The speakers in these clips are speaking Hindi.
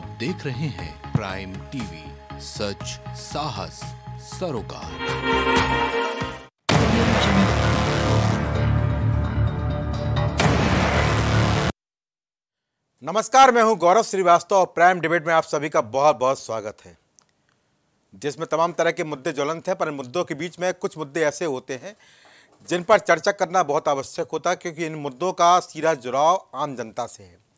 आप देख रहे हैं प्राइम टीवी सच, साहस, सरोकार। नमस्कार, मैं हूँ गौरव श्रीवास्तव और प्राइम डिबेट में आप सभी का बहुत बहुत स्वागत है। जिसमें तमाम तरह के मुद्दे ज्वलंत हैं, पर इन मुद्दों के बीच में कुछ मुद्दे ऐसे होते हैं, जिन पर चर्चा करना बहुत आवश्यक होता है, क्योंकि इन मुद्दों का सीधा जुड़ाव आम जनता से है।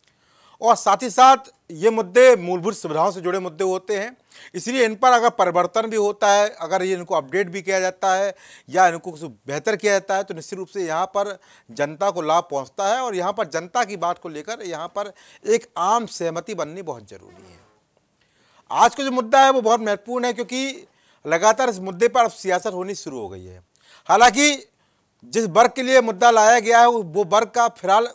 और साथ ही साथ ये मुद्दे मूलभूत सुविधाओं से जुड़े मुद्दे होते हैं। इसलिए इन पर अगर परिवर्तन भी होता है, अगर ये इनको अपडेट भी किया जाता है या इनको कुछ बेहतर किया जाता है तो निश्चित रूप से यहाँ पर जनता को लाभ पहुँचता है और यहाँ पर जनता की बात को लेकर यहाँ पर एक आम सहमति बननी बहुत ज़रूरी है। आज का जो मुद्दा है वो बहुत महत्वपूर्ण है क्योंकि लगातार इस मुद्दे पर अब सियासत होनी शुरू हो गई है। हालाँकि जिस वर्ग के लिए मुद्दा लाया गया है, वो वर्ग का फ़िलहाल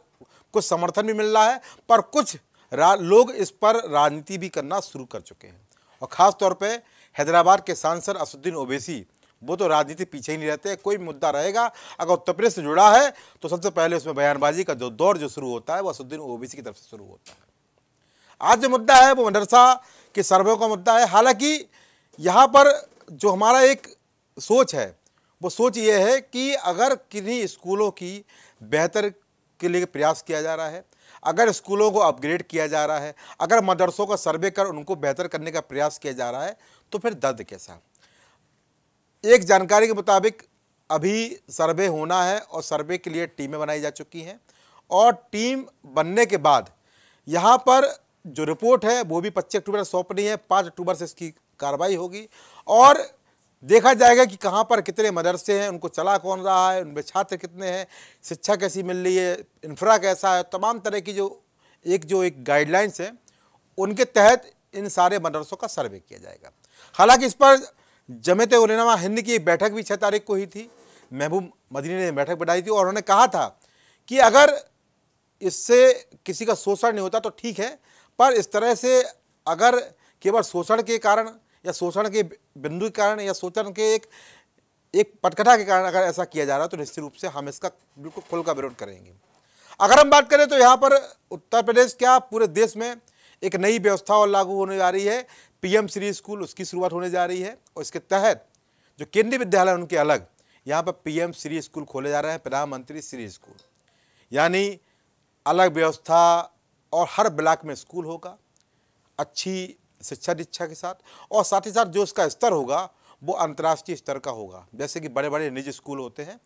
कुछ समर्थन भी मिल रहा है, पर कुछ लोग इस पर राजनीति भी करना शुरू कर चुके हैं। और ख़ास तौर पे हैदराबाद के सांसद असुद्दीन ओवैसी वो तो राजनीति पीछे ही नहीं रहते, कोई मुद्दा रहेगा। अगर उत्तर प्रदेश से जुड़ा है तो सबसे पहले उसमें बयानबाजी का जो दौर जो शुरू होता है, वो असुद्दीन ओवैसी की तरफ़ से शुरू होता है। आज जो मुद्दा है, वो मदरसा के सर्वे का मुद्दा है। हालाँकि यहाँ पर जो हमारा एक सोच है, वो सोच ये है कि अगर किन्हीं स्कूलों की बेहतर के लिए प्रयास किया जा रहा है। अगर स्कूलों को अपग्रेड किया जा रहा है, अगर मदरसों का सर्वे कर उनको बेहतर करने का प्रयास किया जा रहा है तो फिर दर्द कैसा? एक जानकारी के मुताबिक अभी सर्वे होना है और सर्वे के लिए टीमें बनाई जा चुकी हैं और टीम बनने के बाद यहाँ पर जो रिपोर्ट है वो भी पच्चीस अक्टूबर सौंपनी है, पाँच अक्टूबर से इसकी कार्रवाई होगी और देखा जाएगा कि कहाँ पर कितने मदरसे हैं, उनको चला कौन रहा है, उनमें छात्र कितने हैं, शिक्षा कैसी मिल रही है इंफ्रा कैसा है, तमाम तरह की जो, एक जो एक गाइडलाइंस है, उनके तहत इन सारे मदरसों का सर्वे किया जाएगा। हालाँकि इस पर जमत उलमा हिंद की एक बैठक भी छः तारीख को ही थी, महबूब मदनी ने बैठक बैठाई थी और उन्होंने कहा था कि अगर इससे किसी का शोषण नहीं होता तो ठीक है, पर इस तरह से अगर केवल शोषण के कारण या शोषण के बिंदु के कारण या शोषण के एक एक पटकथा के कारण अगर ऐसा किया जा रहा है तो निश्चित रूप से हम इसका बिल्कुल खुल का विरोध करेंगे। अगर हम बात करें तो यहाँ पर उत्तर प्रदेश क्या पूरे देश में एक नई व्यवस्था और लागू होने जा रही है। पीएम श्री स्कूल, उसकी शुरुआत होने जा रही है और इसके तहत जो केंद्रीय विद्यालय उनके अलग, यहाँ पर पीएम श्री स्कूल खोले जा रहे हैं, प्रधानमंत्री श्री स्कूल। यानी अलग व्यवस्था और हर ब्लॉक में स्कूल होगा, अच्छी शिक्षा दीक्षा के साथ, और साथ ही साथ जो उसका स्तर होगा, वो अंतर्राष्ट्रीय स्तर का होगा। जैसे कि बड़े बड़े निजी स्कूल होते हैं,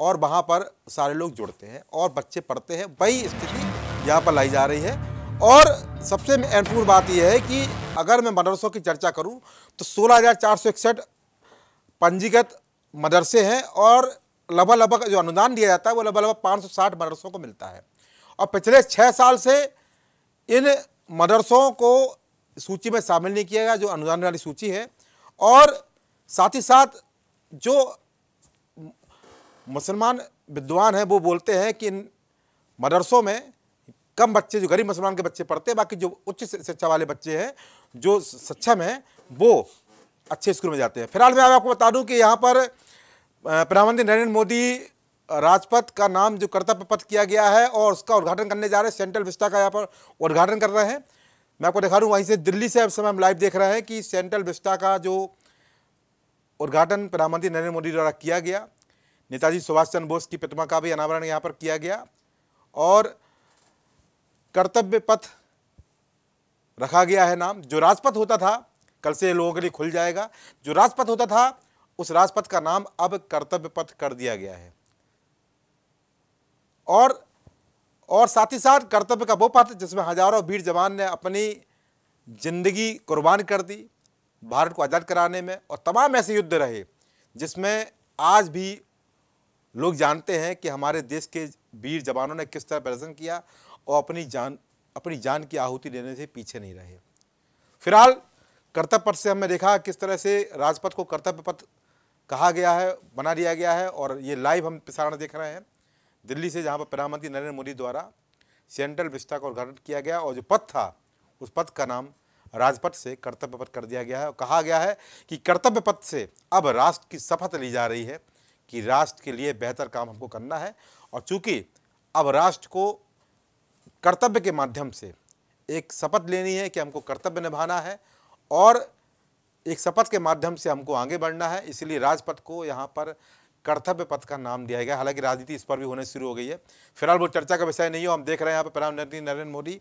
और वहाँ पर सारे लोग जुड़ते हैं, और बच्चे पढ़ते हैं। वही स्थिति यहाँ पर लाई जा रही है। और सबसे महत्वपूर्ण बात यह है कि अगर मैं मदरसों की चर्चा करूँ तो सोलह पंजीकृत मदरसे हैं, और लगभग लगभग जो अनुदान दिया जाता है, वो लगभग लगभग पाँच सौ साठ मदरसों को मिलता है। और पिछले छः साल से इन मदरसों को सूची में शामिल नहीं किया गया, जो अनुदान वाली सूची है। और साथ ही साथ जो मुसलमान विद्वान हैं, वो बोलते हैं कि इन मदरसों में कम बच्चे, जो गरीब मुसलमान के बच्चे पढ़ते हैं, बाकी जो उच्च शिक्षा वाले बच्चे हैं, जो सक्षम हैं वो अच्छे स्कूल में जाते हैं। फ़िलहाल मैं आपको बता दूँ कि यहाँ पर प्रधानमंत्री नरेंद्र मोदी राजपथ का नाम जो कर्तव्य पथ किया गया है और उसका उद्घाटन करने जा रहे हैं, सेंट्रल विस्टा का यहाँ पर उद्घाटन कर रहे हैं। मैं आपको दिखा दूँ, वहीं से दिल्ली से अब समय हम लाइव देख रहे हैं कि सेंट्रल विस्टा का जो उद्घाटन प्रधानमंत्री नरेंद्र मोदी द्वारा किया गया, नेताजी सुभाष चंद्र बोस की प्रतिमा का भी अनावरण यहाँ पर किया गया और कर्तव्य पथ रखा गया है नाम। जो राजपथ होता था, कल से लोगों के लिए खुल जाएगा। जो राजपथ होता था, उस राजपथ का नाम अब कर्तव्य पथ कर दिया गया है। और और साथ ही साथ कर्तव्य का वो पथ जिसमें हज़ारों वीर जवान ने अपनी ज़िंदगी कुर्बान कर दी, भारत को आज़ाद कराने में और तमाम ऐसे युद्ध रहे, जिसमें आज भी लोग जानते हैं कि हमारे देश के वीर जवानों ने किस तरह प्रदर्शन किया और अपनी जान अपनी जान की आहुति देने से पीछे नहीं रहे। फ़िलहाल कर्तव्य पथ से हमने देखा किस तरह से राजपथ को कर्तव्य पथ कहा गया है, बना दिया गया है और ये लाइव हम प्रसारण देख रहे हैं। दिल्ली से जहाँ पर प्रधानमंत्री नरेंद्र मोदी द्वारा सेंट्रल विस्टा का उद्घाटन किया गया और जो पथ था, उस पथ का नाम राजपथ से कर्तव्य पथ कर दिया गया है। और कहा गया है कि कर्तव्य पथ से अब राष्ट्र की शपथ ली जा रही है कि राष्ट्र के लिए बेहतर काम हमको करना है। और चूँकि अब राष्ट्र को कर्तव्य के माध्यम से एक शपथ लेनी है कि हमको कर्तव्य निभाना है और एक शपथ के माध्यम से हमको आगे बढ़ना है, इसलिए राजपथ को यहाँ पर कर्तव्य पथ का नाम दिया गया। हालाँकि राजनीति इस पर भी होने शुरू हो गई है। फ़िलहाल वो चर्चा का विषय नहीं हो। हम देख रहे हैं यहाँ पर प्रधानमंत्री नरेंद्र मोदी,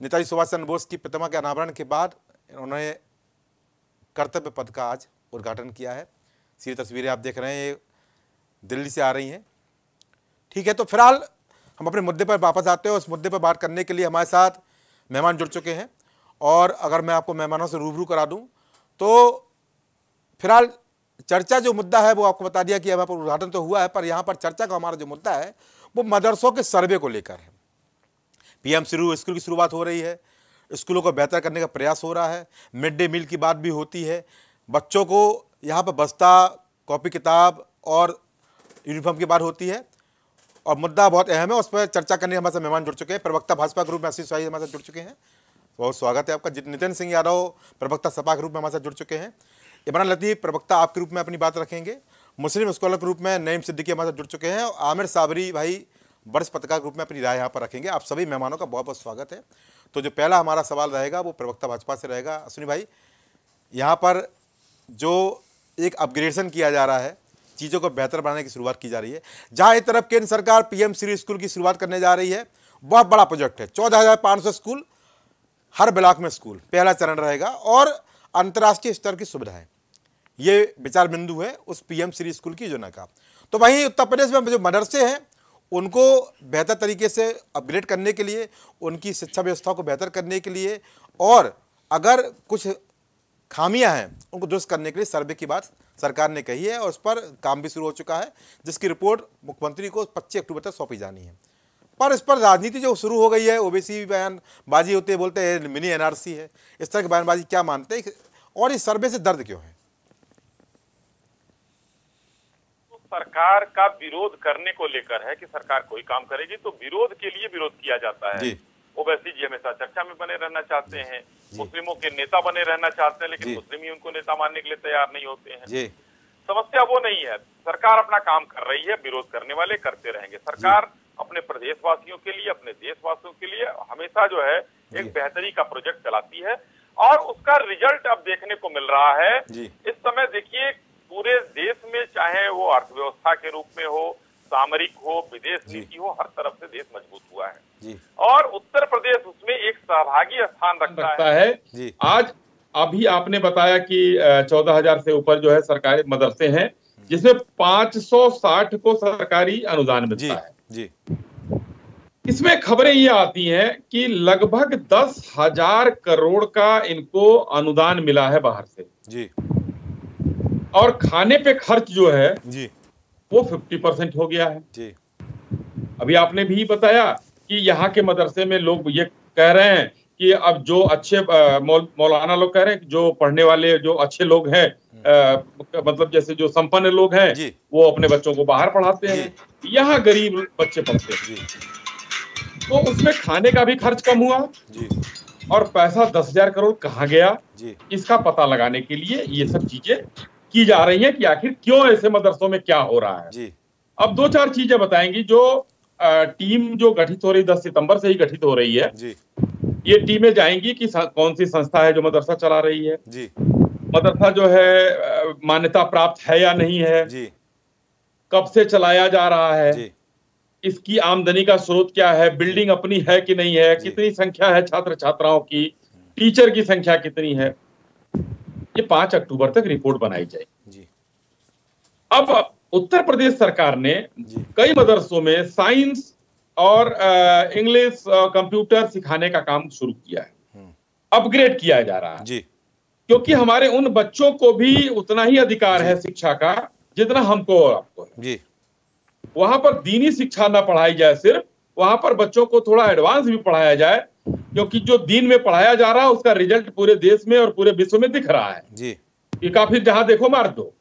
नेताजी सुभाष चंद्र बोस की प्रतिमा के अनावरण के बाद उन्होंने कर्तव्य पद का आज उद्घाटन किया है। सीधी तस्वीरें आप देख रहे हैं, ये दिल्ली से आ रही हैं। ठीक है तो फ़िलहाल हम अपने मुद्दे पर वापस आते हैं। उस मुद्दे पर बात करने के लिए हमारे साथ मेहमान जुड़ चुके हैं। और अगर मैं आपको मेहमानों से रूबरू करा दूँ तो फ़िलहाल चर्चा जो मुद्दा है, वो आपको बता दिया कि यहाँ पर उद्घाटन तो हुआ है, पर यहाँ पर चर्चा का हमारा जो मुद्दा है, वो मदरसों के सर्वे को लेकर है। पीएम शुरू स्कूल की शुरुआत हो रही है, स्कूलों को बेहतर करने का प्रयास हो रहा है, मिड डे मील की बात भी होती है। बच्चों को यहाँ पर बस्ता, कॉपी किताब और यूनिफॉर्म की बात होती है, और मुद्दा बहुत अहम है उस पर चर्चा करने हमारे साथ मेहमान जुड़ चुके हैं। प्रवक्ता भाजपा ग्रुप में आशीष शाही हमारे साथ जुड़ चुके हैं। बहुत स्वागत है आपका। नितिन सिंह यादव, प्रवक्ता सपा के रूप में हमारे साथ जुड़ चुके हैं। इमरान लतीफ़ प्रवक्ता आपके रूप में अपनी बात रखेंगे। मुस्लिम स्कॉलर के रूप में नईम सिद्दीकी हमारे साथ जुड़ चुके हैं और आमिर साबरी भाई वर्ष पत्रकार के रूप में अपनी राय यहाँ पर रखेंगे। आप सभी मेहमानों का बहुत बहुत स्वागत है। तो जो पहला हमारा सवाल रहेगा वो प्रवक्ता भाजपा से रहेगा। अश्विनी भाई, यहाँ पर जो एक अपग्रेडेशन किया जा रहा है, चीज़ों को बेहतर बनाने की शुरुआत की जा रही है। जहाँ एक तरफ़ केंद्र सरकार पीएम श्री स्कूल की शुरुआत करने जा रही है, बहुत बड़ा प्रोजेक्ट है। चौदह हज़ार पाँच सौ स्कूल, हर ब्लॉक में स्कूल, पहला चरण रहेगा और अंतर्राष्ट्रीय स्तर की सुविधाएँ। ये विचार बिंदु है उस पीएम श्री स्कूल की योजना का। तो वहीं उत्तर प्रदेश में जो मदरसे हैं, उनको बेहतर तरीके से अपग्रेड करने के लिए, उनकी शिक्षा व्यवस्था को बेहतर करने के लिए और अगर कुछ खामियाँ हैं, उनको दुरुस्त करने के लिए सर्वे की बात सरकार ने कही है और उस पर काम भी शुरू हो चुका है, जिसकी रिपोर्ट मुख्यमंत्री को 25 अक्टूबर तक सौंपी जानी है। पर इस पर राजनीति जो शुरू हो गई है, ओबीसी बयानबाजी होते बोलते हैं, मिनी एनआरसी है, इस तरह की बयानबाजी क्या मानते हैं? और इस सर्वे से दर्द क्यों है? सरकार का विरोध करने को लेकर है कि सरकार कोई काम करेगी तो विरोध के लिए विरोध किया जाता है। ओवैसी जी हमेशा चर्चा में बने रहना चाहते हैं। मुस्लिमों के नेता बने रहना चाहते हैं लेकिन मुस्लिम ही उनको नेता मानने के लिए तैयार नहीं होते हैं। समस्या वो नहीं है। सरकार अपना काम कर रही है विरोध करने वाले करते रहेंगे। सरकार अपने प्रदेशवासियों के लिए अपने देशवासियों के लिए हमेशा जो है एक बेहतरी का प्रोजेक्ट चलाती है। और उसका रिज़ल्ट अब देखने को मिल रहा है। इस समय देखिए पूरे देश में चाहे वो अर्थव्यवस्था के रूप में हो सामरिक हो विदेश नीति हो हर तरफ़ से देश मज़बूत हुआ है। और उत्तर प्रदेश उसमें एक सहभागी स्थान रखता, रखता है, है। आज अभी आपने बताया कि चौदह हज़ार से ऊपर जो है सरकारी मदरसे हैं जिसमें 560 को सरकारी अनुदान मिलता है। जी। इसमें खबरें ये आती हैं कि लगभग दस हज़ार करोड़ का इनको अनुदान मिला है बाहर से। जी। और खाने पे खर्च जो है जी। वो फिफ्टी परसेंट हो गया है। जी। अभी आपने भी बताया कि यहाँ के मदरसे में लोग ये कह रहे हैं कि अब जो अच्छे मौलाना लोग कह रहे हैं जो पढ़ने वाले जो अच्छे लोग हैं हम्म। मतलब जैसे जो संपन्न लोग हैं वो अपने बच्चों को बाहर पढ़ाते हैं। यहाँ गरीब बच्चे पढ़ते हैं। तो उसमें खाने का भी खर्च कम हुआ। जी। और पैसा दस हज़ार करोड़ कहाँ गया? जी। इसका पता लगाने के लिए ये सब चीज़ें की जा रही है कि आखिर क्यों ऐसे मदरसों में क्या हो रहा है। जी। अब दो चार चीज़ें बताएँगी जो टीम जो गठित हो रही दस सितंबर से ही गठित हो रही है। जी। ये टीमें जाएँगी कि कौन सी संस्था है जो मदरसा चला रही है। जी। मदरसा जो है मान्यता प्राप्त है या नहीं है। जी। कब से चलाया जा रहा है। जी। इसकी आमदनी का स्रोत क्या है बिल्डिंग अपनी है कि नहीं है कितनी संख्या है छात्र छात्राओं की टीचर की संख्या कितनी है। ये पाँच अक्टूबर तक रिपोर्ट बनाई जाएगी। अब उत्तर प्रदेश सरकार ने कई मदरसों में साइंस और इंग्लिश कंप्यूटर सिखाने का काम शुरू किया है। अपग्रेड हम्म। किया जा रहा है। जी। क्योंकि हमारे उन बच्चों को भी उतना ही अधिकार है शिक्षा का जितना हमको और आपको है। जी। वहाँ पर दीनी शिक्षा ना पढ़ाई जाए सिर्फ़ वहाँ पर बच्चों को थोड़ा एडवांस भी पढ़ाया जाए क्योंकि जो दिन में पढ़ाया जा रहा है उसका रिज़ल्ट पूरे देश में और पूरे विश्व में दिख रहा है। जी। ये काफ़ी जहाँ देखो मार दो।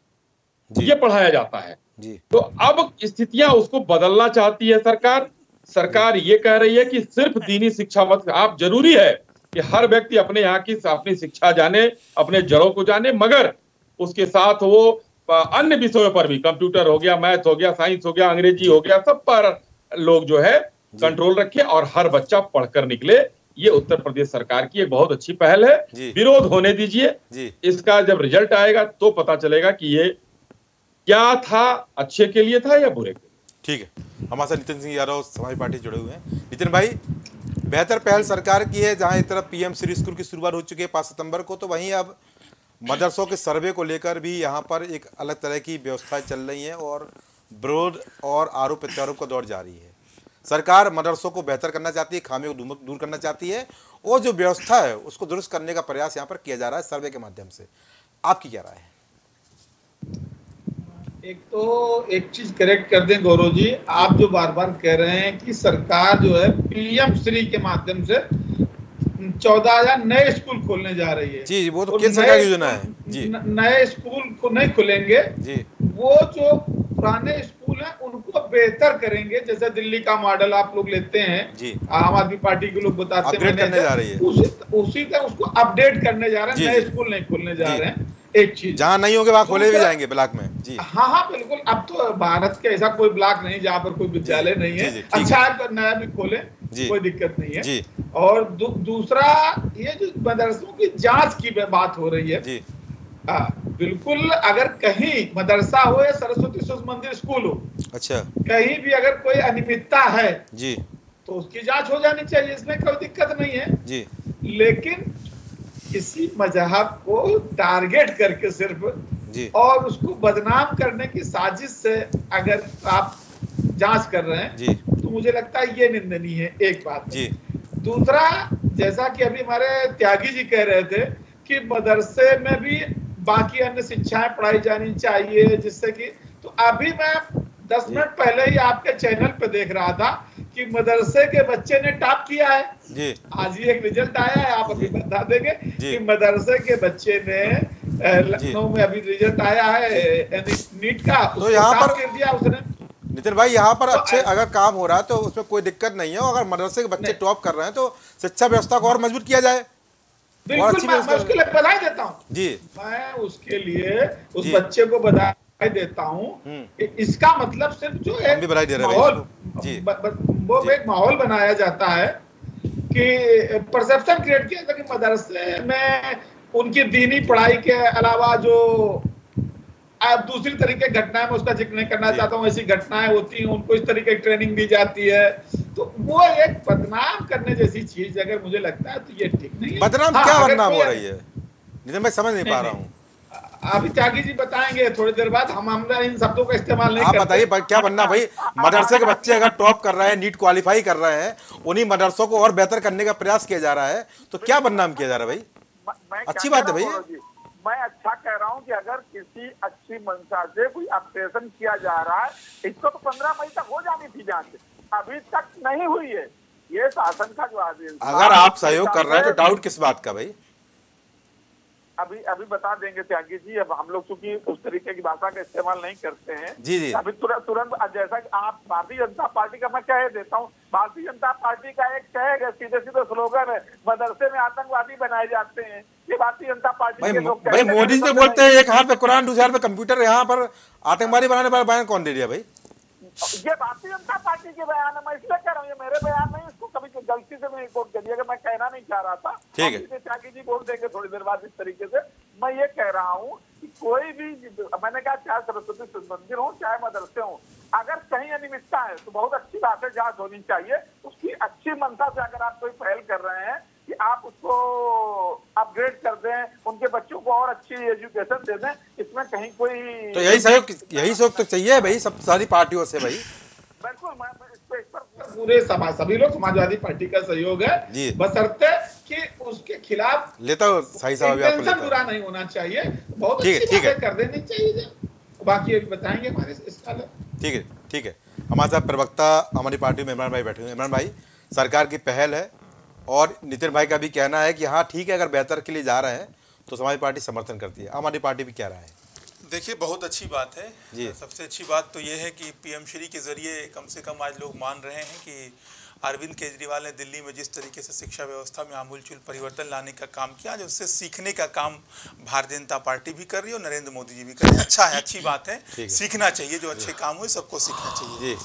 ये पढ़ाया जाता है। जी। तो अब स्थितियाँ उसको बदलना चाहती है सरकार। सरकार ये कह रही है कि सिर्फ़ दीनी शिक्षा मत आप ज़रूरी है कि हर व्यक्ति अपने यहाँ की अपनी शिक्षा जाने अपने जड़ों को जाने मगर उसके साथ वो अन्य विषयों पर भी कंप्यूटर हो गया मैथ हो गया साइंस हो गया अंग्रेज़ी हो गया सब पर लोग जो है कंट्रोल रखे और हर बच्चा पढ़कर निकले। ये उत्तर प्रदेश सरकार की एक बहुत अच्छी पहल है। विरोध होने दीजिए। इसका जब रिज़ल्ट आएगा तो पता चलेगा कि ये क्या था अच्छे के लिए था या बुरे के लिए। ठीक है। हमारे साथ नितिन सिंह यादव समाज पार्टी जुड़े हुए हैं। नितिन भाई बेहतर पहल सरकार की है जहाँ एक तरफ़ पीएम श्री स्कूल की शुरुआत हो चुकी है पाँच सितंबर को तो वहीं अब मदरसों के सर्वे को लेकर भी यहाँ पर एक अलग तरह की व्यवस्थाएँ चल रही है और विरोध और आरोप प्रत्यारोप का दौर जारी है। सरकार मदरसों को बेहतर करना चाहती है खामियों को दूर करना चाहती है और जो व्यवस्था है उसको दुरुस्त करने का प्रयास यहाँ पर किया जा रहा है सर्वे के माध्यम से। आपकी क्या राय है? एक तो एक चीज़ करेक्ट कर दें गौरव जी आप जो बार बार कह रहे हैं कि सरकार जो है पीएम श्री के माध्यम से चौदह हज़ार नए स्कूल खोलने जा रही है। जी वो तो केंद्र सरकार योजना है। जी। नए स्कूल को नहीं खुलेंगे। जी। वो जो पुराने स्कूल हैं उनको बेहतर करेंगे। जैसे दिल्ली का मॉडल आप लोग लेते हैं आम आदमी पार्टी के लोग बताते हैं करने जा रही है। उसी उसी तरह उसको अपडेट करने जा रहे हैं नए स्कूल नहीं खुलने जा रहे हैं एक चीज़। जहाँ नहीं होंगे वहाँ खोले भी जाएँगे ब्लॉक में। जी। हाँ हाँ बिल्कुल। अब तो भारत के ऐसा कोई ब्लॉक नहीं जहाँ पर कोई विद्यालय नहीं है। अच्छा है। तो नया भी खोले कोई दिक्कत नहीं है। जी। और दू, दूसरा ये जो मदरसों की जाँच की बात हो रही है जी। आ, बिल्कुल अगर कहीं मदरसा हो या सरस्वती शिशु मंदिर स्कूल हो अच्छा कहीं भी अगर कोई अनियमितता है जी तो उसकी जाँच हो जानी चाहिए इसमें कोई दिक्कत नहीं है जी लेकिन किसी मज़हब को टारगेट करके सिर्फ़ जी। और उसको बदनाम करने की साजिश से अगर आप जाँच कर रहे हैं जी। तो मुझे लगता है ये निंदनीय है एक बात जी। दूसरा जैसा कि अभी हमारे त्यागी जी कह रहे थे कि मदरसे में भी बाकी अन्य शिक्षाएँ पढ़ाई जानी चाहिए जिससे कि तो अभी मैं दस मिनट पहले ही आपके चैनल पे देख रहा था कि मदरसे के बच्चे ने टॉप किया है। जी। आज ही एक रिज़ल्ट आया है आप अभी बता देंगे कि मदरसे के बच्चे ने लखनऊ में अभी रिज़ल्ट आया है नीट का तो यहाँ पर कर दिया उसने। नितिन भाई यहाँ पर तो अच्छे अगर काम हो रहा है तो उसमें कोई दिक्कत नहीं है अगर मदरसे के बच्चे टॉप कर रहे हैं तो शिक्षा व्यवस्था को और मज़बूत किया जाए। बिल्कुल मैं, मैं उसके लिए बधाई देता हूँ। जी। मैं उसके लिए उस बच्चे को बधाई देता हूँ हम्म। इसका मतलब सिर्फ़ जो है माहौल वो एक माहौल बनाया जाता है कि परसेप्शन क्रिएट किया था कि मदरसे में उनकी दीनी पढ़ाई के अलावा जो आप दूसरी तरीके घटनाएँ मैं उसका ज़िक्र नहीं करना चाहता हूँ ऐसी घटनाएँ होती हैं उनको इस तरीके की ट्रेनिंग दी जाती है। तो वो एक बदनाम करने जैसी चीज़ अगर मुझे लगता है तो ये ठीक नहीं बदनाम हाँ, क्या बदनाम हो रही है? मैं समझ नहीं पा रहा हूँ। अभी त्यागी जी बताएँगे थोड़ी देर बाद हम हम इन शब्दों का इस्तेमाल नहीं आप बताइए क्या बनना भाई? मदरसे के बच्चे अगर टॉप कर रहे हैं नीट क्वालिफाई कर रहे हैं उन्हीं मदरसों को और बेहतर करने का प्रयास किया जा रहा है तो क्या बदनाम किया जा रहा है भाई? अच्छी बात है भाई। मैं अच्छा कह रहा हूँ कि अगर किसी अच्छी मंशा से कोई ऑपरेशन किया जा रहा है इसको तो पंद्रह मई तक हो जानी थी जाँच। अभी तक नहीं हुई है। ये शासन का जो आदेश अगर आप सहयोग कर रहे हैं तो डाउट किस बात का भाई? अभी अभी बता देंगे त्यागी जी अब हम लोग चूँकि उस तरीके की भाषा का इस्तेमाल नहीं करते हैं। जी जी। अभी तुरंत तुरंत जैसा कि आप भारतीय जनता पार्टी का मैं कह देता हूँ भारतीय जनता पार्टी का एक कहेगा सीधे सीधे स्लोगन है मदरसे में आतंकवादी बनाए जाते हैं। ये भारतीय जनता पार्टी के लोग भाई मोदी जी बोलते हैं एक हाथ पे कुरान दूसरे हाथ पे कंप्यूटर यहाँ पर आतंकवादी बनाने वाला बयान कौन दे दिया भाई? ये भारतीय जनता पार्टी के बयान है मैं इसलिए कह रहा हूँ ये मेरे बयान नहीं इसको कभी गलती से मैं रिपोर्ट कर दिया मैं कहना नहीं चाह रहा था ठीक है। त्यागी जी बोल देंगे थोड़ी देर बाद इस तरीके से। मैं ये कह रहा हूँ कि कोई भी मैंने कहा चाहे सरस्वती मंदिर हो चाहे मदरसे हो अगर कहीं अनियमितता है तो बहुत अच्छी बात है जाँच होनी चाहिए उसकी अच्छी मंशा से अगर आप कोई पहल कर रहे हैं कि आप उसको अपग्रेड कर दें उनके बच्चों को और अच्छी एजुकेशन दे दें इसमें कहीं कोई तो यही सहयोग यही सहयोग तो चाहिए भाई सब सारी पार्टियों से भाई। बिल्कुल पूरे समाज सभी लोग समाजवादी पार्टी का सहयोग है। जी। बसरते कि उसके खिलाफ लेता हूँ सही साहब बुरा नहीं होना चाहिए। बहुत ठीक है कर देनी चाहिए। बाकी अभी बताएँगे हमारे ठीक है ठीक है। हमारे साथ प्रवक्ता हमारी पार्टी में इमरान भाई बैठे हुए इमरान भाई सरकार की पहल है और नितिन भाई का भी कहना है कि हाँ ठीक है अगर बेहतर के लिए जा रहे हैं तो समाजवादी पार्टी समर्थन करती है। आम आदमी पार्टी भी कह रहा है? देखिए बहुत अच्छी बात है। जी। सबसे अच्छी बात तो ये है कि पीएम श्री के ज़रिए कम से कम आज लोग मान रहे हैं कि अरविंद केजरीवाल ने दिल्ली में जिस तरीके से शिक्षा व्यवस्था में आमूलचूल परिवर्तन लाने का काम किया आज उससे सीखने का काम भारतीय जनता पार्टी भी कर रही है और नरेंद्र मोदी जी भी कर रहे हैं। अच्छा है अच्छी बात है। सीखना चाहिए जो अच्छे काम हुए सबको सीखना चाहिए।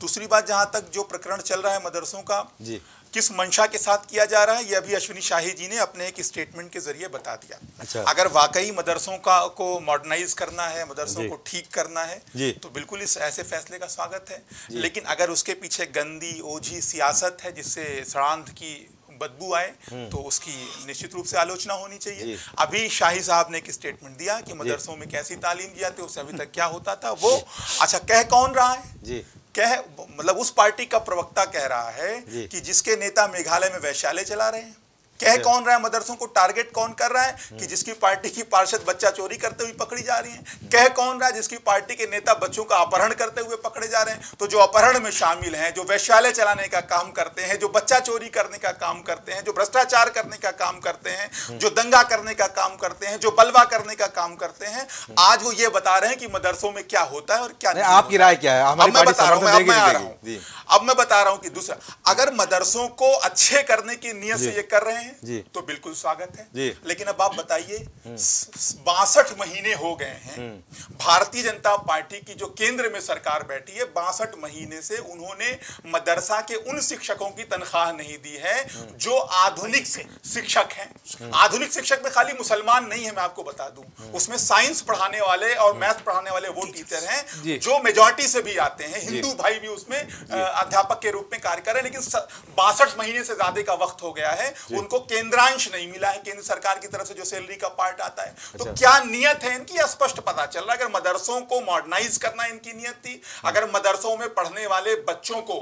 दूसरी बात जहाँ तक जो प्रकरण चल रहा है मदरसों का जी। किस मंशा के साथ किया जा रहा है यह अभी अश्विनी शाही जी ने अपने एक स्टेटमेंट के ज़रिए बता दिया। अच्छा। अगर वाकई मदरसों का को मॉडर्नाइज करना है मदरसों को ठीक करना है तो बिल्कुल इस ऐसे फैसले का स्वागत है। लेकिन अगर उसके पीछे गंदी ओझी सियासत है जिससे सड़ांत की बदबू आए हम्म। तो उसकी निश्चित रूप से आलोचना होनी चाहिए। अभी शाही साहब ने एक स्टेटमेंट दिया कि मदरसों में कैसी तालीम दी जाती है उससे अभी तक क्या होता था वो अच्छा कह कौन रहा है? जी। कह मतलब उस पार्टी का प्रवक्ता कह रहा है कि जिसके नेता मेघालय में वैशाले चला रहे हैं। कह कौन रहा है मदरसों को टारगेट कौन कर रहा है कि हम्म। जिसकी पार्टी की पार्षद बच्चा चोरी करते हुए पकड़ी जा रही है। कह कौन रहा है जिसकी पार्टी के नेता बच्चों का अपहरण करते हुए पकड़े जा रहे हैं। तो जो अपहरण में शामिल हैं जो वैश्यालय चलाने का काम करते हैं जो बच्चा चोरी करने का काम करते हैं जो भ्रष्टाचार करने का काम करते हैं हम्म। जो दंगा करने का काम करते हैं जो बलवा करने का काम करते हैं आज वो ये बता रहे हैं कि मदरसों में क्या होता है और क्या नहीं आपकी राय क्या है? मैं बता रहा हूँ मैं आ रहा हूँ। अब मैं बता रहा हूँ कि दूसरा अगर मदरसों को अच्छे करने की नीयत से ये कर रहे हैं तो बिल्कुल स्वागत है। लेकिन अब आप बताइए बासठ महीने हो गए हैं भारतीय जनता पार्टी की जो केंद्र में सरकार बैठी है बासठ महीने से उन्होंने मदरसा के उन शिक्षकों की तनख्वाह नहीं दी है जो आधुनिक शिक्षक हैं। आधुनिक शिक्षक में खाली मुसलमान नहीं है मैं आपको बता दूँ। उसमें साइंस पढ़ाने वाले और मैथ पढ़ाने वाले वो टीचर हैं जो। मेजोरिटी से भी आते हैं हिंदू भाई भी उसमें अध्यापक के रूप में कार्य कर रहे हैं लेकिन बासठ महीने से ज़्यादा का वक्त हो गया है। उनको केंद्रांश नहीं मिला है केंद्र सरकार की तरफ़ से जो सैलरी का पार्ट आता है। तो अच्छा। क्या नियत है इनकी? स्पष्ट पता चल रहा है। अगर मदरसों को मॉडर्नाइज करना इनकी नियत थी अगर मदरसों में पढ़ने वाले बच्चों को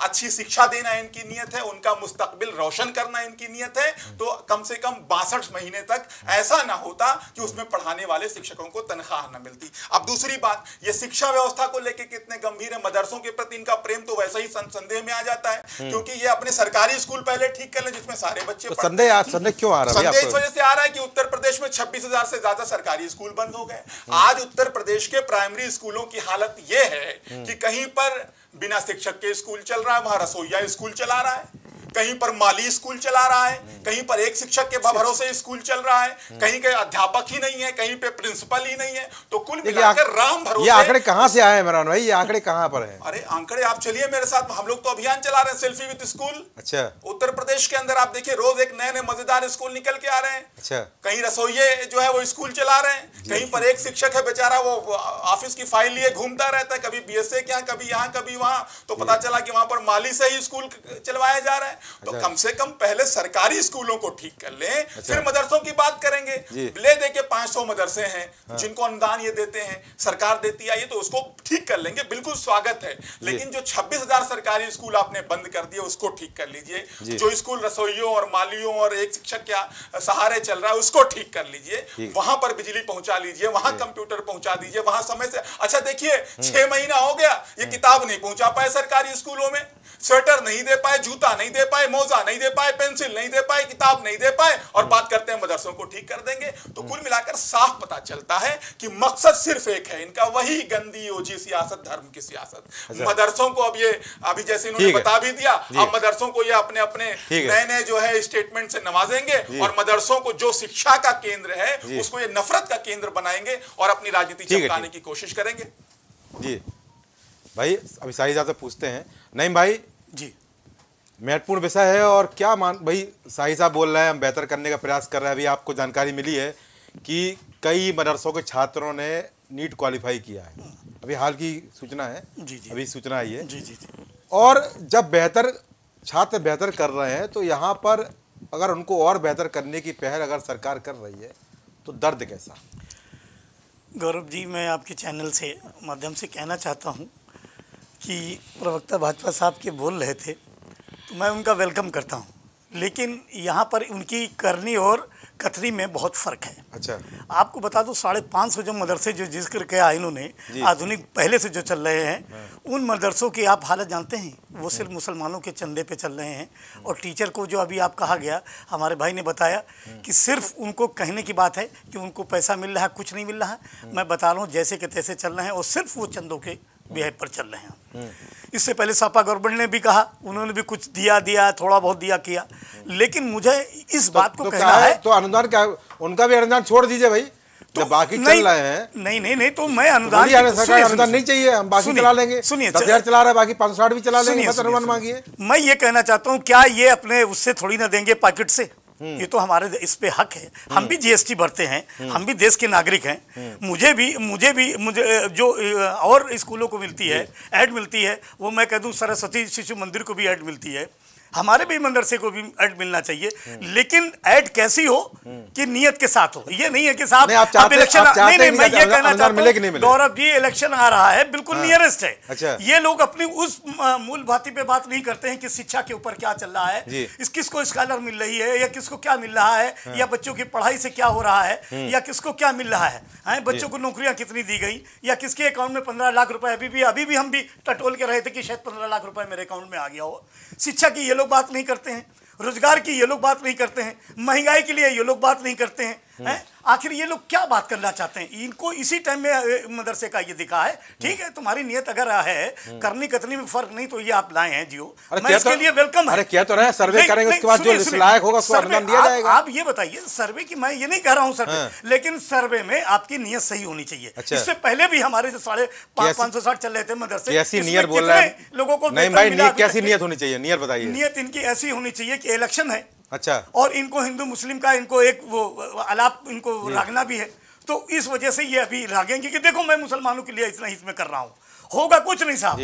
अच्छी शिक्षा देना इनकी नियत है उनका मुस्तकबिल रोशन करना इनकी नियत है तो कम से कम बासठ महीने तक ऐसा ना होता कि उसमें पढ़ाने वाले शिक्षकों को तनख्वाह न मिलती। अब दूसरी बात ये शिक्षा व्यवस्था को लेकर कितने गंभीर है? मदरसों के प्रति इनका प्रेम तो वैसा ही संदेह में आ जाता है क्योंकि ये अपने सरकारी स्कूल पहले ठीक कर ले जिसमें सारे बच्चे तो संदेह संदेह क्यों आ रहा है संदेह इस वजह से आ रहा है कि उत्तर प्रदेश में छब्बीस हज़ार से ज़्यादा सरकारी स्कूल बंद हो गए। आज उत्तर प्रदेश के प्राइमरी स्कूलों की हालत यह है कि कहीं पर बिना शिक्षक के स्कूल चल रहा है वहाँ रसोईया स्कूल चला रहा है। कहीं पर माली स्कूल चला रहा है कहीं पर एक शिक्षक के भरोसे स्कूल चल रहा है कहीं के अध्यापक ही नहीं है कहीं पे प्रिंसिपल ही नहीं है तो कुल मिलाकर राम भरोसे। ये आंकड़े कहाँ से आए मेरा भाई? ये आंकड़े कहाँ पर है? अरे आंकड़े आप चलिए मेरे साथ हम लोग तो अभियान चला रहे हैं सेल्फी विद स्कूल। अच्छा। उत्तर प्रदेश के अंदर आप देखिए रोज एक नए नए मज़ेदार स्कूल निकल के आ रहे हैं। अच्छा। कहीं रसोइये जो है वो स्कूल चला रहे हैं। कहीं पर एक शिक्षक है बेचारा वो ऑफ़िस की फ़ाइल लिए घूमता रहता है कभी बीएसए के यहाँ कभी यहाँ कभी वहाँ तो पता चला कि वहाँ पर माली से ही स्कूल चलवाया जा रहा है। तो कम से कम पहले सरकारी स्कूलों को ठीक कर लें अच्छा। फिर मदरसों की बात करेंगे। ले दे के 500 मदरसे हैं हाँ। जिनको अनुदान ये देते हैं सरकार देती है ये तो उसको ठीक कर लेंगे बिल्कुल स्वागत है। लेकिन जो छब्बीस हज़ार सरकारी स्कूल आपने बंद कर दिए उसको ठीक कर लीजिए। जो। स्कूल रसोइयों और मालियों और एक शिक्षक के सहारे चल रहा है उसको ठीक कर लीजिए। वहाँ पर बिजली पहुँचा लीजिए वहाँ कंप्यूटर पहुँचा दीजिए वहाँ समय से अच्छा देखिए हम्म। छह महीना हो गया ये हम्म। किताब नहीं पहुँचा पाए सरकारी स्कूलों में। स्वेटर नहीं दे पाए जूता नहीं दे पाए मोजा नहीं दे पाए पेंसिल नहीं दे पाए किताब नहीं दे पाए और बात करते हैं मदरसों को ठीक कर देंगे। तो कुल मिलाकर साफ़ पता चलता है कि मकसद सिर्फ़ एक है इनका वही गंदी ओझी सियासत धर्म की सियासत। अच्छा। मदरसों को अब ये अभी जैसे इन्होंने बता भी दिया अब मदरसों को ये अपने अपने नए नए जो है स्टेटमेंट से नवाजेंगे और मदरसों को जो शिक्षा का केंद्र है उसको ये नफरत का केंद्र बनाएँगे और अपनी राजनीति चमकाने की कोशिश करेंगे। जी। भाई अभी साहिद से पूछते हैं। नहीं भाई जी। महत्वपूर्ण विषय है और क्या मान भाई साहिद साहब बोल रहे हैं हम बेहतर करने का प्रयास कर रहे हैं। अभी आपको जानकारी मिली है कि कई मदरसों के छात्रों ने नीट क्वालिफाई किया है। अभी हाल की सूचना है। जी जी। अभी सूचना आई है। जी जी जी। और जब बेहतर छात्र बेहतर कर रहे हैं तो यहाँ पर अगर उनको और बेहतर करने की पहल अगर सरकार कर रही है तो दर्द कैसा? गौरव जी मैं आपके चैनल से माध्यम से कहना चाहता हूँ कि प्रवक्ता भाजपा साहब के बोल रहे थे तो मैं उनका वेलकम करता हूँ। लेकिन यहाँ पर उनकी करनी और कथनी में बहुत फ़र्क है। अच्छा। आपको बता दो साढ़े पाँच सौ जो मदरसे जो ज़िक्र किया इन्होंने आधुनिक पहले से जो चल रहे हैं हाँ। उन मदरसों की आप हालत जानते हैं? वो हाँ। सिर्फ़ मुसलमानों के चंदे पे चल रहे हैं और टीचर को जो अभी आप कहा गया हमारे भाई ने बताया हाँ। कि सिर्फ़ उनको कहने की बात है कि उनको पैसा मिल रहा है कुछ नहीं मिल रहा। है। मैं बता रहा हूँ जैसे के तैसे चल रहे हैं और सिर्फ़ वो चंदों के बिहेव पर चल रहे हैं। इससे पहले सपा गवर्नमेंट ने भी कहा उन्होंने भी कुछ दिया दिया थोड़ा बहुत दिया किया। लेकिन मुझे इस तो, बात को तो कहना है, तो अनुदान क्या उनका भी अनुदान छोड़ दीजिए भाई। तो बाकी चल रहे हैं नहीं नहीं नहीं तो मैं अनुदान सरकार अनुदान नहीं चाहिए हम बाकी चला लेंगे। सुनिए दस हज़ार चला रहे बाकी पाँच साठ भी चला लेंगे मांगिए। मैं ये कहना चाहता हूँ क्या ये अपने उससे थोड़ी ना देंगे पॉकेट से। ये तो हमारे इस पे हक है हम। भी जीएसटी भरते हैं। हम भी देश के नागरिक हैं मुझे भी मुझे भी मुझे जो और स्कूलों को मिलती है ऐड मिलती है वो मैं कह दूँ सरस्वती शिशु मंदिर को भी ऐड मिलती है हमारे भी मदरसे को भी ऐड मिलना चाहिए। लेकिन ऐड कैसी हो। कि नियत के साथ हो ये नहीं है कि साहब आप इलेक्शन नहीं नहीं मैं ये कहना चाहता हूँ गौरव जी इलेक्शन आ रहा है बिल्कुल नियरेस्ट हाँ। है अच्छा। ये लोग अपनी उस मूल भाती पे बात नहीं करते हैं कि शिक्षा के ऊपर क्या चल रहा है इस किसको स्कॉलर मिल रही है या किसको क्या मिल रहा है हाँ। या बच्चों की पढ़ाई से क्या हो रहा है हम्म। या किसको क्या मिल रहा है बच्चों को नौकरियाँ कितनी दी गई या किसके अकाउंट में पंद्रह लाख रुपए अभी भी अभी भी हम भी टटोल के रहे थे कि शायद पंद्रह लाख रुपए मेरे अकाउंट में आ गया हो शिक्षा की ये लोग बात नहीं करते हैं। रोज़गार की ये लोग बात नहीं करते हैं। महँगाई के लिए ये लोग बात नहीं करते हैं। है? आखिर ये लोग क्या बात करना चाहते हैं? इनको इसी टाइम में मदरसे का ये दिखा है। ठीक है तुम्हारी नियत अगर है करनी कतनी में फ़र्क नहीं तो ये आप लाए हैं जियो। मैं इसके तो, लिए वेलकम है। क्या तो रहे सर्वे करेंगे उसके बाद जो लायक होगा उसको अनुदान दिया जाएगा। आप ये बताइए सर्वे की मैं ये नहीं कह रहा हूँ सर्वे। हाँ। लेकिन सर्वे में आपकी नियत सही होनी चाहिए। अच्छा। इससे पहले भी हमारे साढ़े पाँच पाँच सौ साठ चल रहे थे मदरसे। ऐसी नियत बोल रहे हैं? लोगों को नहीं भाई कैसी नियत होनी चाहिए? नियत बताइए। नियत इनकी ऐसी होनी चाहिए कि इलेक्शन है। अच्छा। और इनको हिंदू मुस्लिम का इनको एक वो अलाप इनको रागना भी है। तो इस वजह से ये अभी रागेंगे कि देखो मैं मुसलमानों के लिए इतना हित में कर रहा हूँ। होगा कुछ नहीं साहब।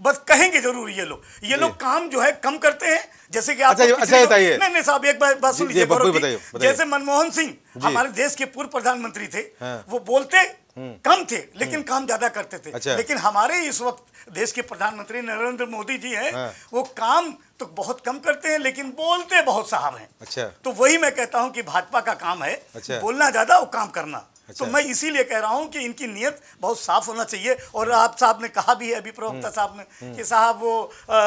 बस कहेंगे ज़रूर ये लोग ये लोग काम जो है कम करते हैं जैसे कि आप अच्छा, अच्छा बताइए नहीं नहीं साहब एक बात बात सुन लीजिए जैसे मनमोहन सिंह हमारे देश के पूर्व प्रधानमंत्री थे हाँ। वो बोलते हम्म। कम थे लेकिन हम्म। काम ज़्यादा करते थे अच्छा। लेकिन हमारे इस वक्त देश के प्रधानमंत्री नरेंद्र मोदी जी हैं हाँ। वो काम तो बहुत कम करते हैं लेकिन बोलते बहुत साहब हैं अच्छा तो वही मैं कहता हूँ कि भाजपा का काम है अच्छा। बोलना ज़्यादा और काम करना अच्छा। तो मैं इसीलिए कह रहा हूँ कि इनकी नीयत बहुत साफ़ होना चाहिए। और आप साहब ने कहा भी है अभी प्रवक्ता हम्म। साहब ने हम्म। कि साहब वो आ,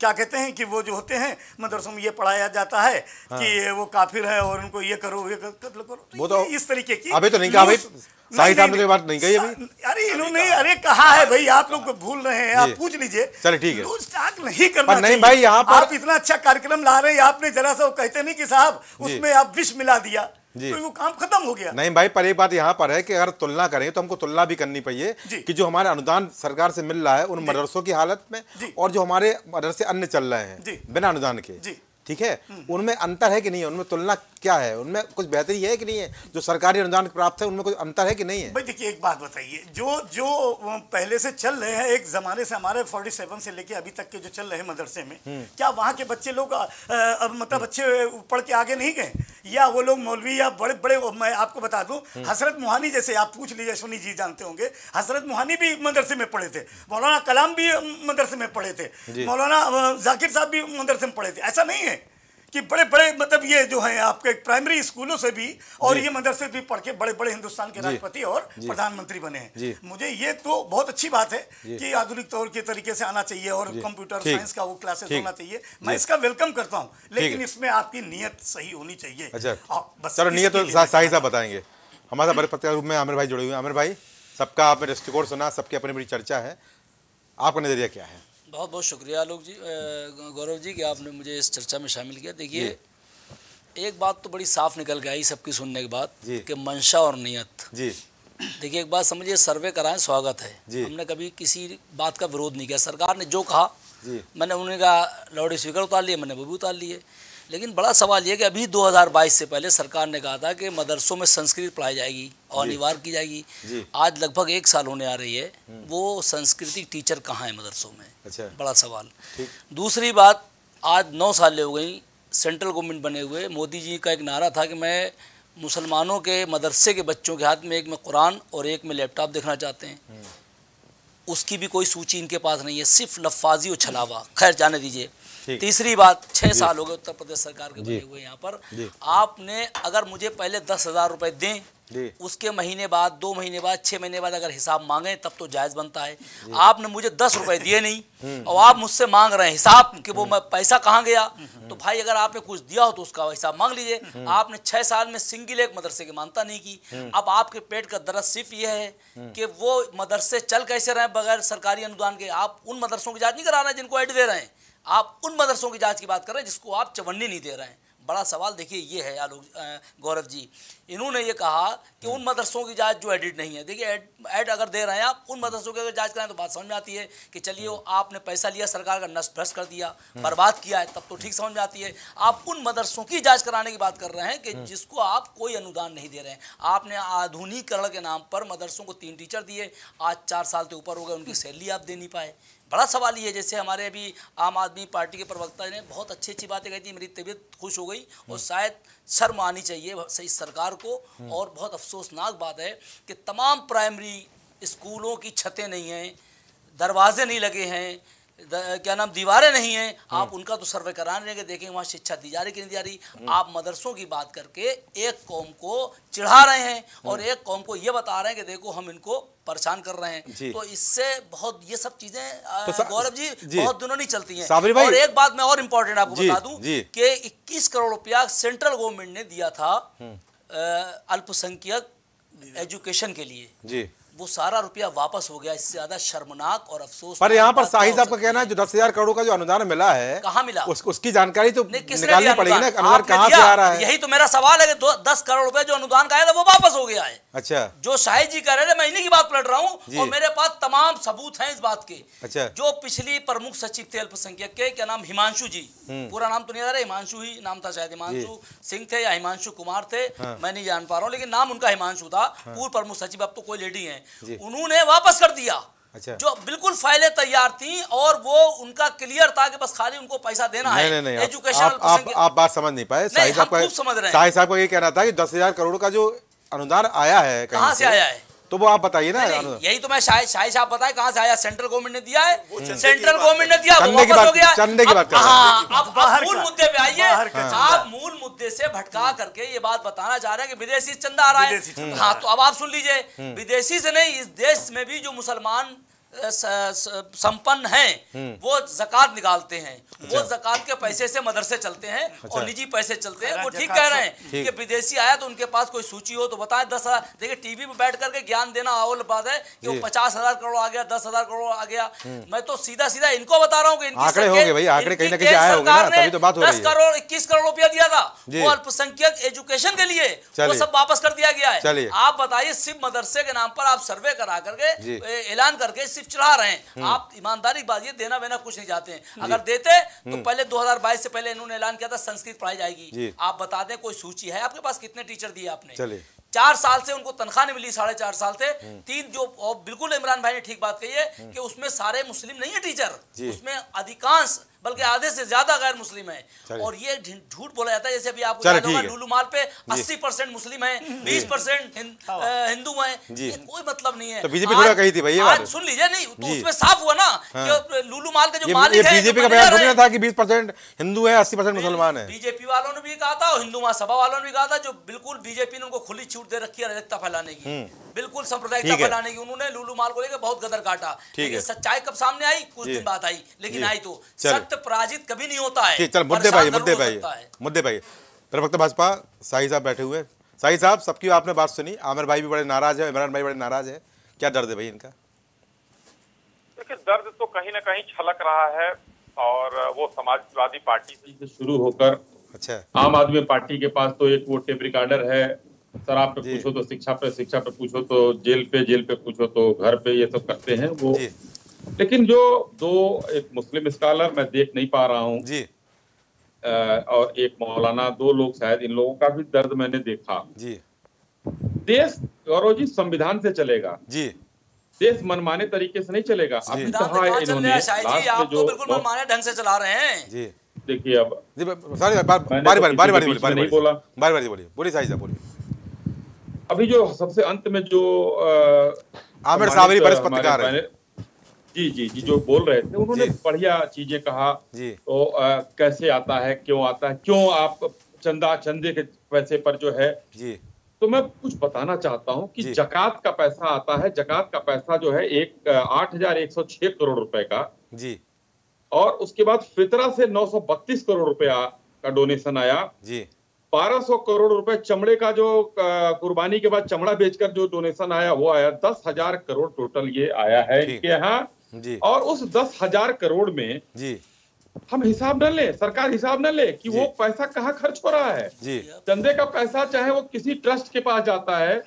क्या कहते हैं कि वो जो होते हैं मदरसों में ये पढ़ाया जाता है हाँ। कि वो काफिर है और उनको ये करो ये करो तो वो तो इस तरीके की अभी तो नहीं कहा भाई साहिब साहब ने बात नहीं कही अभी। अरे इन्होंने अरे कहा है भाई आप लोग भूल रहे हैं आप पूछ लीजिए। चलिए ठीक है। स्टार्ट नहीं करना नहीं भाई यहाँ पर आप इतना अच्छा कार्यक्रम ला रहे हैं आपने जरा सा कहते नहीं कि साहब उसमें आप विष मिला दिया। तो वो काम खत्म हो गया। नहीं भाई पर एक बात यहाँ पर है कि अगर तुलना करें तो हमको तुलना भी करनी पड़ी कि जो हमारे अनुदान सरकार से मिल रहा है उन मदरसों की हालत में और जो हमारे मदरसे अन्य चल रहे हैं बिना अनुदान के। ठीक है? हम्म। उनमें अंतर है कि नहीं है? उनमें तुलना क्या है? उनमें कुछ बेहतरी है कि नहीं है? जो सरकारी अनुदान प्राप्त है उनमें कुछ अंतर है कि नहीं है? भाई देखिए एक बात बताइए। जो जो पहले से चल रहे हैं एक जमाने से हमारे 47 से लेके अभी तक के जो चल रहे हैं मदरसे में हम्म। क्या वहाँ के बच्चे लोग अब मतलब अच्छे पढ़ के आगे नहीं गए? या वो लोग मौलवी या बड़े बड़े मैं आपको बता दूँ हम्म। हसरत मुहानी जैसे आप पूछ लीजिए अश्वनी जी जानते होंगे हसरत मोहानी भी मदरसे में पढ़े थे मौलाना कलाम भी मदरसे में पढ़े थे मौलाना जाकिर साहब भी मदरसे में पढ़े थे। ऐसा नहीं है। कि बड़े बड़े मतलब ये जो है आपके प्राइमरी स्कूलों से भी और ये मदरसे भी पढ़ के बड़े बड़े हिंदुस्तान के राष्ट्रपति और प्रधानमंत्री बने हैं। मुझे ये तो बहुत अच्छी बात है कि आधुनिक तौर के तरीके से आना चाहिए और कंप्यूटर साइंस का वो क्लासेस होना चाहिए। मैं इसका वेलकम करता हूँ लेकिन इसमें आपकी नीयत सही होनी चाहिए। अच्छा। हाँ, चलो नीयत तो सही साहब बताएँगे। हमारे बड़े पत्रकार रूप में आमिर भाई जुड़े हुए आमिर भाई सबका आपने दृष्टिकोण सुना सबकी अपनी बड़ी चर्चा है। आपका नज़रिया क्या है? बहुत बहुत शुक्रिया आलोक जी गौरव जी कि आपने मुझे इस चर्चा में शामिल किया। देखिए एक बात तो बड़ी साफ़ निकल के आई सबकी सुनने के बाद कि मंशा और नियत। जी। देखिए एक बात समझिए सर्वे कराएँ स्वागत है। हमने कभी किसी बात का विरोध नहीं किया। सरकार ने जो कहा मैंने उन्हें कहा लाउड स्पीकर उतार लिए मैंने वो भी उतार लिए। लेकिन बड़ा सवाल यह कि अभी 2022 से पहले सरकार ने कहा था कि मदरसों में संस्कृत पढ़ाई जाएगी और अनिवार्य की जाएगी। आज लगभग एक साल होने आ रही है। हम्म। वो संस्कृति टीचर कहाँ है मदरसों में? अच्छा। बड़ा सवाल। दूसरी बात आज नौ साल हो गई सेंट्रल गवर्नमेंट बने हुए। मोदी जी का एक नारा था कि मैं मुसलमानों के मदरसे के बच्चों के हाथ में एक में कुरान और एक में लैपटॉप देखना चाहते हैं। हम्म। उसकी भी कोई सूची इनके पास नहीं है सिर्फ़ लफाजी और छलावा। खैर जाने दीजिए। तीसरी बात छह साल हो गए उत्तर प्रदेश सरकार के बने हुए यहाँ पर। आपने अगर मुझे पहले दस हज़ार रुपए दें उसके महीने बाद दो महीने बाद छह महीने बाद अगर हिसाब मांगे तब तो जायज़ बनता है। आपने मुझे दस रुपए दिए नहीं। हम्म। और आप मुझसे मांग रहे हैं हिसाब कि वो मैं पैसा कहाँ गया? हम्म। तो भाई अगर आपने कुछ दिया हो तो उसका हिसाब मांग लीजिए। हम्म। आपने छह साल में सिंगल एक मदरसे की मानता नहीं की। अब आपके पेट का दर्द सिर्फ़ यह है कि वो मदरसे चल कैसे रहे बगैर सरकारी अनुदान के? आप उन मदरसों की जाँच नहीं करा रहे जिनको एड दे रहे हैं। आप उन मदरसों की जाँच की बात कर रहे हैं जिसको आप चवन्नी नहीं दे रहे हैं। बड़ा सवाल देखिए ये है आलोक गौरव जी। इन्होंने ये कहा कि उन मदरसों की जाँच जो एडिट नहीं है। देखिए ऐड अगर दे रहे हैं आप उन मदरसों की अगर जाँच कराएँ तो बात समझ में आती है कि चलिए आपने पैसा लिया सरकार का नष्ट भ्रष्ट कर दिया बर्बाद किया है तब तो ठीक समझ में आती है। आप उन मदरसों की जाँच कराने की बात कर रहे हैं कि जिसको आप कोई अनुदान नहीं दे रहे हैं। आपने आधुनिकरण के नाम पर मदरसों को तीन टीचर दिए आज चार साल से ऊपर हो गए उनकी सैलरी आप दे नहीं पाए। बड़ा सवाल ये जैसे हमारे अभी आम आदमी पार्टी के प्रवक्ता ने बहुत अच्छी अच्छी बातें कही थी मेरी तबीयत खुश हो गई और शायद शर्म आनी चाहिए सही सरकार को और बहुत अफसोसनाक बात है कि तमाम प्राइमरी स्कूलों की छतें नहीं हैं दरवाजे नहीं लगे हैं क्या नाम दीवारें नहीं हैं। हम्म। आप उनका तो सर्वे करा रहे हैं देखें वहाँ शिक्षा दी जा रही कि नहीं जा रही। हम्म। आप मदरसों की बात करके एक कौम को चिढ़ा रहे हैं हम्म। और एक कौम को ये बता रहे हैं कि देखो हम इनको परेशान कर रहे हैं। तो इससे बहुत ये सब चीज़ें तो गौरव जी, जी। बहुत दिनों नहीं चलती हैं। और एक बात मैं और इम्पोर्टेंट आपको बता दूँ कि 21 करोड़ रुपया सेंट्रल गवर्नमेंट ने दिया था अल्पसंख्यक एजुकेशन के लिए। जी। वो सारा रुपया वापस हो गया इससे ज़्यादा शर्मनाक और अफसोस पर यहाँ पर शाही साहब का कहना है जो दस हज़ार करोड़ का जो अनुदान मिला है कहाँ मिला? उस, उसकी जानकारी तो निकालनी पड़ेगी ना अनुदान? कहाँ से आ रहा है? यही तो मेरा सवाल है कि दस करोड़ रुपए जो अनुदान का आया था वो वापस हो गया है। अच्छा। जो शाहिद जी कह रहे थे मैं इन्हीं की बात पलट रहा हूँ और मेरे पास तमाम सबूत है इस बात के। अच्छा। जो पिछली प्रमुख सचिव थे अल्पसंख्यक के क्या नाम? हिमांशु जी। हम्म। पूरा नाम तो नहीं आ रहा हिमांशु ही नाम था शायद हिमांशु सिंह थे या हिमांशु कुमार थे हाँ। मैं नहीं जान पा रहा हूँ लेकिन नाम उनका हिमांशु था। हाँ। पूर्व प्रमुख सचिव अब तो कोई लेडी है। उन्होंने वापस कर दिया। अच्छा। जो बिल्कुल फाइलें तैयार थी और वो उनका क्लियर था कि बस खाली उनको पैसा देना नहीं, है। नहीं, नहीं, आप, आप, आप बात समझ नहीं पाए। साहिब समझ रहे हैं। साहब को ये कहना था कि दस हज़ार करोड़ का जो अनुदान आया है कहाँ से आया है? तो वो आप बताइए ना यही तो मैं शाही शाही साहब बताए कहाँ से आया। सेंट्रल गवर्नमेंट ने दिया है। सेंट्रल गवर्नमेंट ने दिया वो वापस हो गया। चंदे की बात हाँ। अब मूल मुद्दे पे आइए। आप मूल मुद्दे से भटका करके ये बात बताना चाह रहे हैं कि विदेशी चंदा आ रहा है। हाँ तो अब आप सुन लीजिए। हम्म। विदेशी से नहीं इस देश में भी जो मुसलमान संपन्न हैं हम्म। वो जक़ात निकालते हैं। वो अच्छा। जक़ात के पैसे से मदरसे चलते हैं अच्छा। और निजी पैसे चलते हैं। वो ठीक कह रहे हैं कि विदेशी आया तो उनके पास कोई सूची हो तो बताए दस हज़ार देखिए टीवी में बैठ करके ज्ञान देना अवल बात है कि वो पचास हज़ार करोड़ आ गया दस हज़ार करोड़ आ गया। हम्म। मैं तो सीधा सीधा इनको बता रहा हूँ कि दस करोड़ इक्कीस करोड़ रुपया दिया था। वो अल्पसंख्यक एजुकेशन के लिए वो सब वापस कर दिया गया है। आप बताइए सिर्फ़ मदरसे के नाम पर आप सर्वे करा करके ऐलान करके सिर्फ़ चढ़ा रहे हैं। हम्म। आप ईमानदारी बात ये देना वेना कुछ नहीं जाते हैं। अगर देते तो हम्म। पहले 2022 से पहले इन्होंने ऐलान किया था संस्कृत पढ़ाई जाएगी। आप बता दें कोई सूची है आपके पास? कितने टीचर दिए आपने? चार साल से उनको तनख्वाह नहीं मिली साढ़े चार साल से। हम्म। तीन जो बिल्कुल इमरान भाई ने ठीक बात कही है कि उसमें सारे मुस्लिम नहीं है टीचर। उसमें अधिकांश बल्कि आधे से ज़्यादा गैर मुस्लिम है। और ये झूठ बोला जाता है जैसे अभी आपको लुलू माल पे 80 परसेंट मुस्लिम है 20 परसेंट हाँ। हिंदू है। ये कोई मतलब नहीं है। तो बीजेपी थोड़ा कही थी भाई आज सुन लीजिए नहीं तो उसमें साफ़ हुआ ना हाँ। कि लुलू माल के जो मालिक है बीजेपी का बयान थोड़ी था कि 20 परसेंट हिंदू है 80 परसेंट मुसलमान है। बीजेपी वालों ने भी कहा था और हिंदू महासभा वालों ने भी कहा था जो बिल्कुल बीजेपी ने उनको खुली छूट दे रखी है अराजकता फैलाने की। हम्म। बिल्कुल सांप्रदायिकता फैलाने की उन्होंने लुलू माल को लेकर बहुत गदर काटा। सच्चाई कब सामने आई? कुछ दिन बाद आई लेकिन आई तो। सत्य पराजित कभी नहीं होता है। चल मुद्दे भाई मुद्दे भाई मुद्दे भाई प्रवक्ता भाजपा शाही साहब बैठे हुए शाही साहब सबकी आपने बात सुनी। आमिर भाई भी बड़े नाराज़ है इमरान भाई बड़े नाराज़ है। क्या दर्द है भाई इनका? देखिए दर्द तो कहीं ना कहीं छलक रहा है और वो समाजवादी पार्टी से शुरू होकर अच्छा। आम आदमी पार्टी के पास तो एक वो टेप रिकॉर्डर है। शराब पे पूछो तो शिक्षा पे शिक्षा पे पूछो तो जेल पे जेल पे पूछो तो घर पे ये सब करते हैं वो। लेकिन जो दो एक मुस्लिम स्कॉलर मैं देख नहीं पा रहा हूँ। जी। आ, और एक मौलाना दो लोग शायद इन लोगों का भी दर्द मैंने देखा। जी। देश गौरव जी संविधान से चलेगा। जी। देश मनमाने तरीके से नहीं चलेगा। अभी कहा है? इन्होंने आप तो बिल्कुल मनमाने ढंग से चला रहे हैं। जी। देखिए अब बारी बारी बारी बारी नहीं बोला। बारी बारी बोलिए बोलिए साहिब बोलिए। अभी जो सबसे अंत में जो आमिर सावरी बरस पत्रकार है। जी जी जी जो बोल रहे थे उन्होंने बढ़िया चीज़ें कहा। तो आ, कैसे आता है क्यों आता है क्यों आप चंदा चंदे के पैसे पर जो है? जी। तो मैं कुछ बताना चाहता हूँ कि जकात का पैसा आता है। जकात का पैसा जो है एक आठ हज़ार एक सौ छह करोड़ रुपए का। जी। और उसके बाद फितरा से नौ सौ बत्तीस करोड़ रुपया का डोनेशन आया। जी। बारह सौ करोड़ रुपए चमड़े का जो कुर्बानी के बाद चमड़ा बेचकर जो डोनेशन आया वो आया दस हज़ार करोड़ टोटल ये आया है इनके यहाँ और उस दस हज़ार करोड़ में जी। हम हिसाब न ले सरकार हिसाब न ले कि वो पैसा कहाँ खर्च हो रहा है। जी। चंदे का पैसा चाहे वो किसी ट्रस्ट के पास जाता है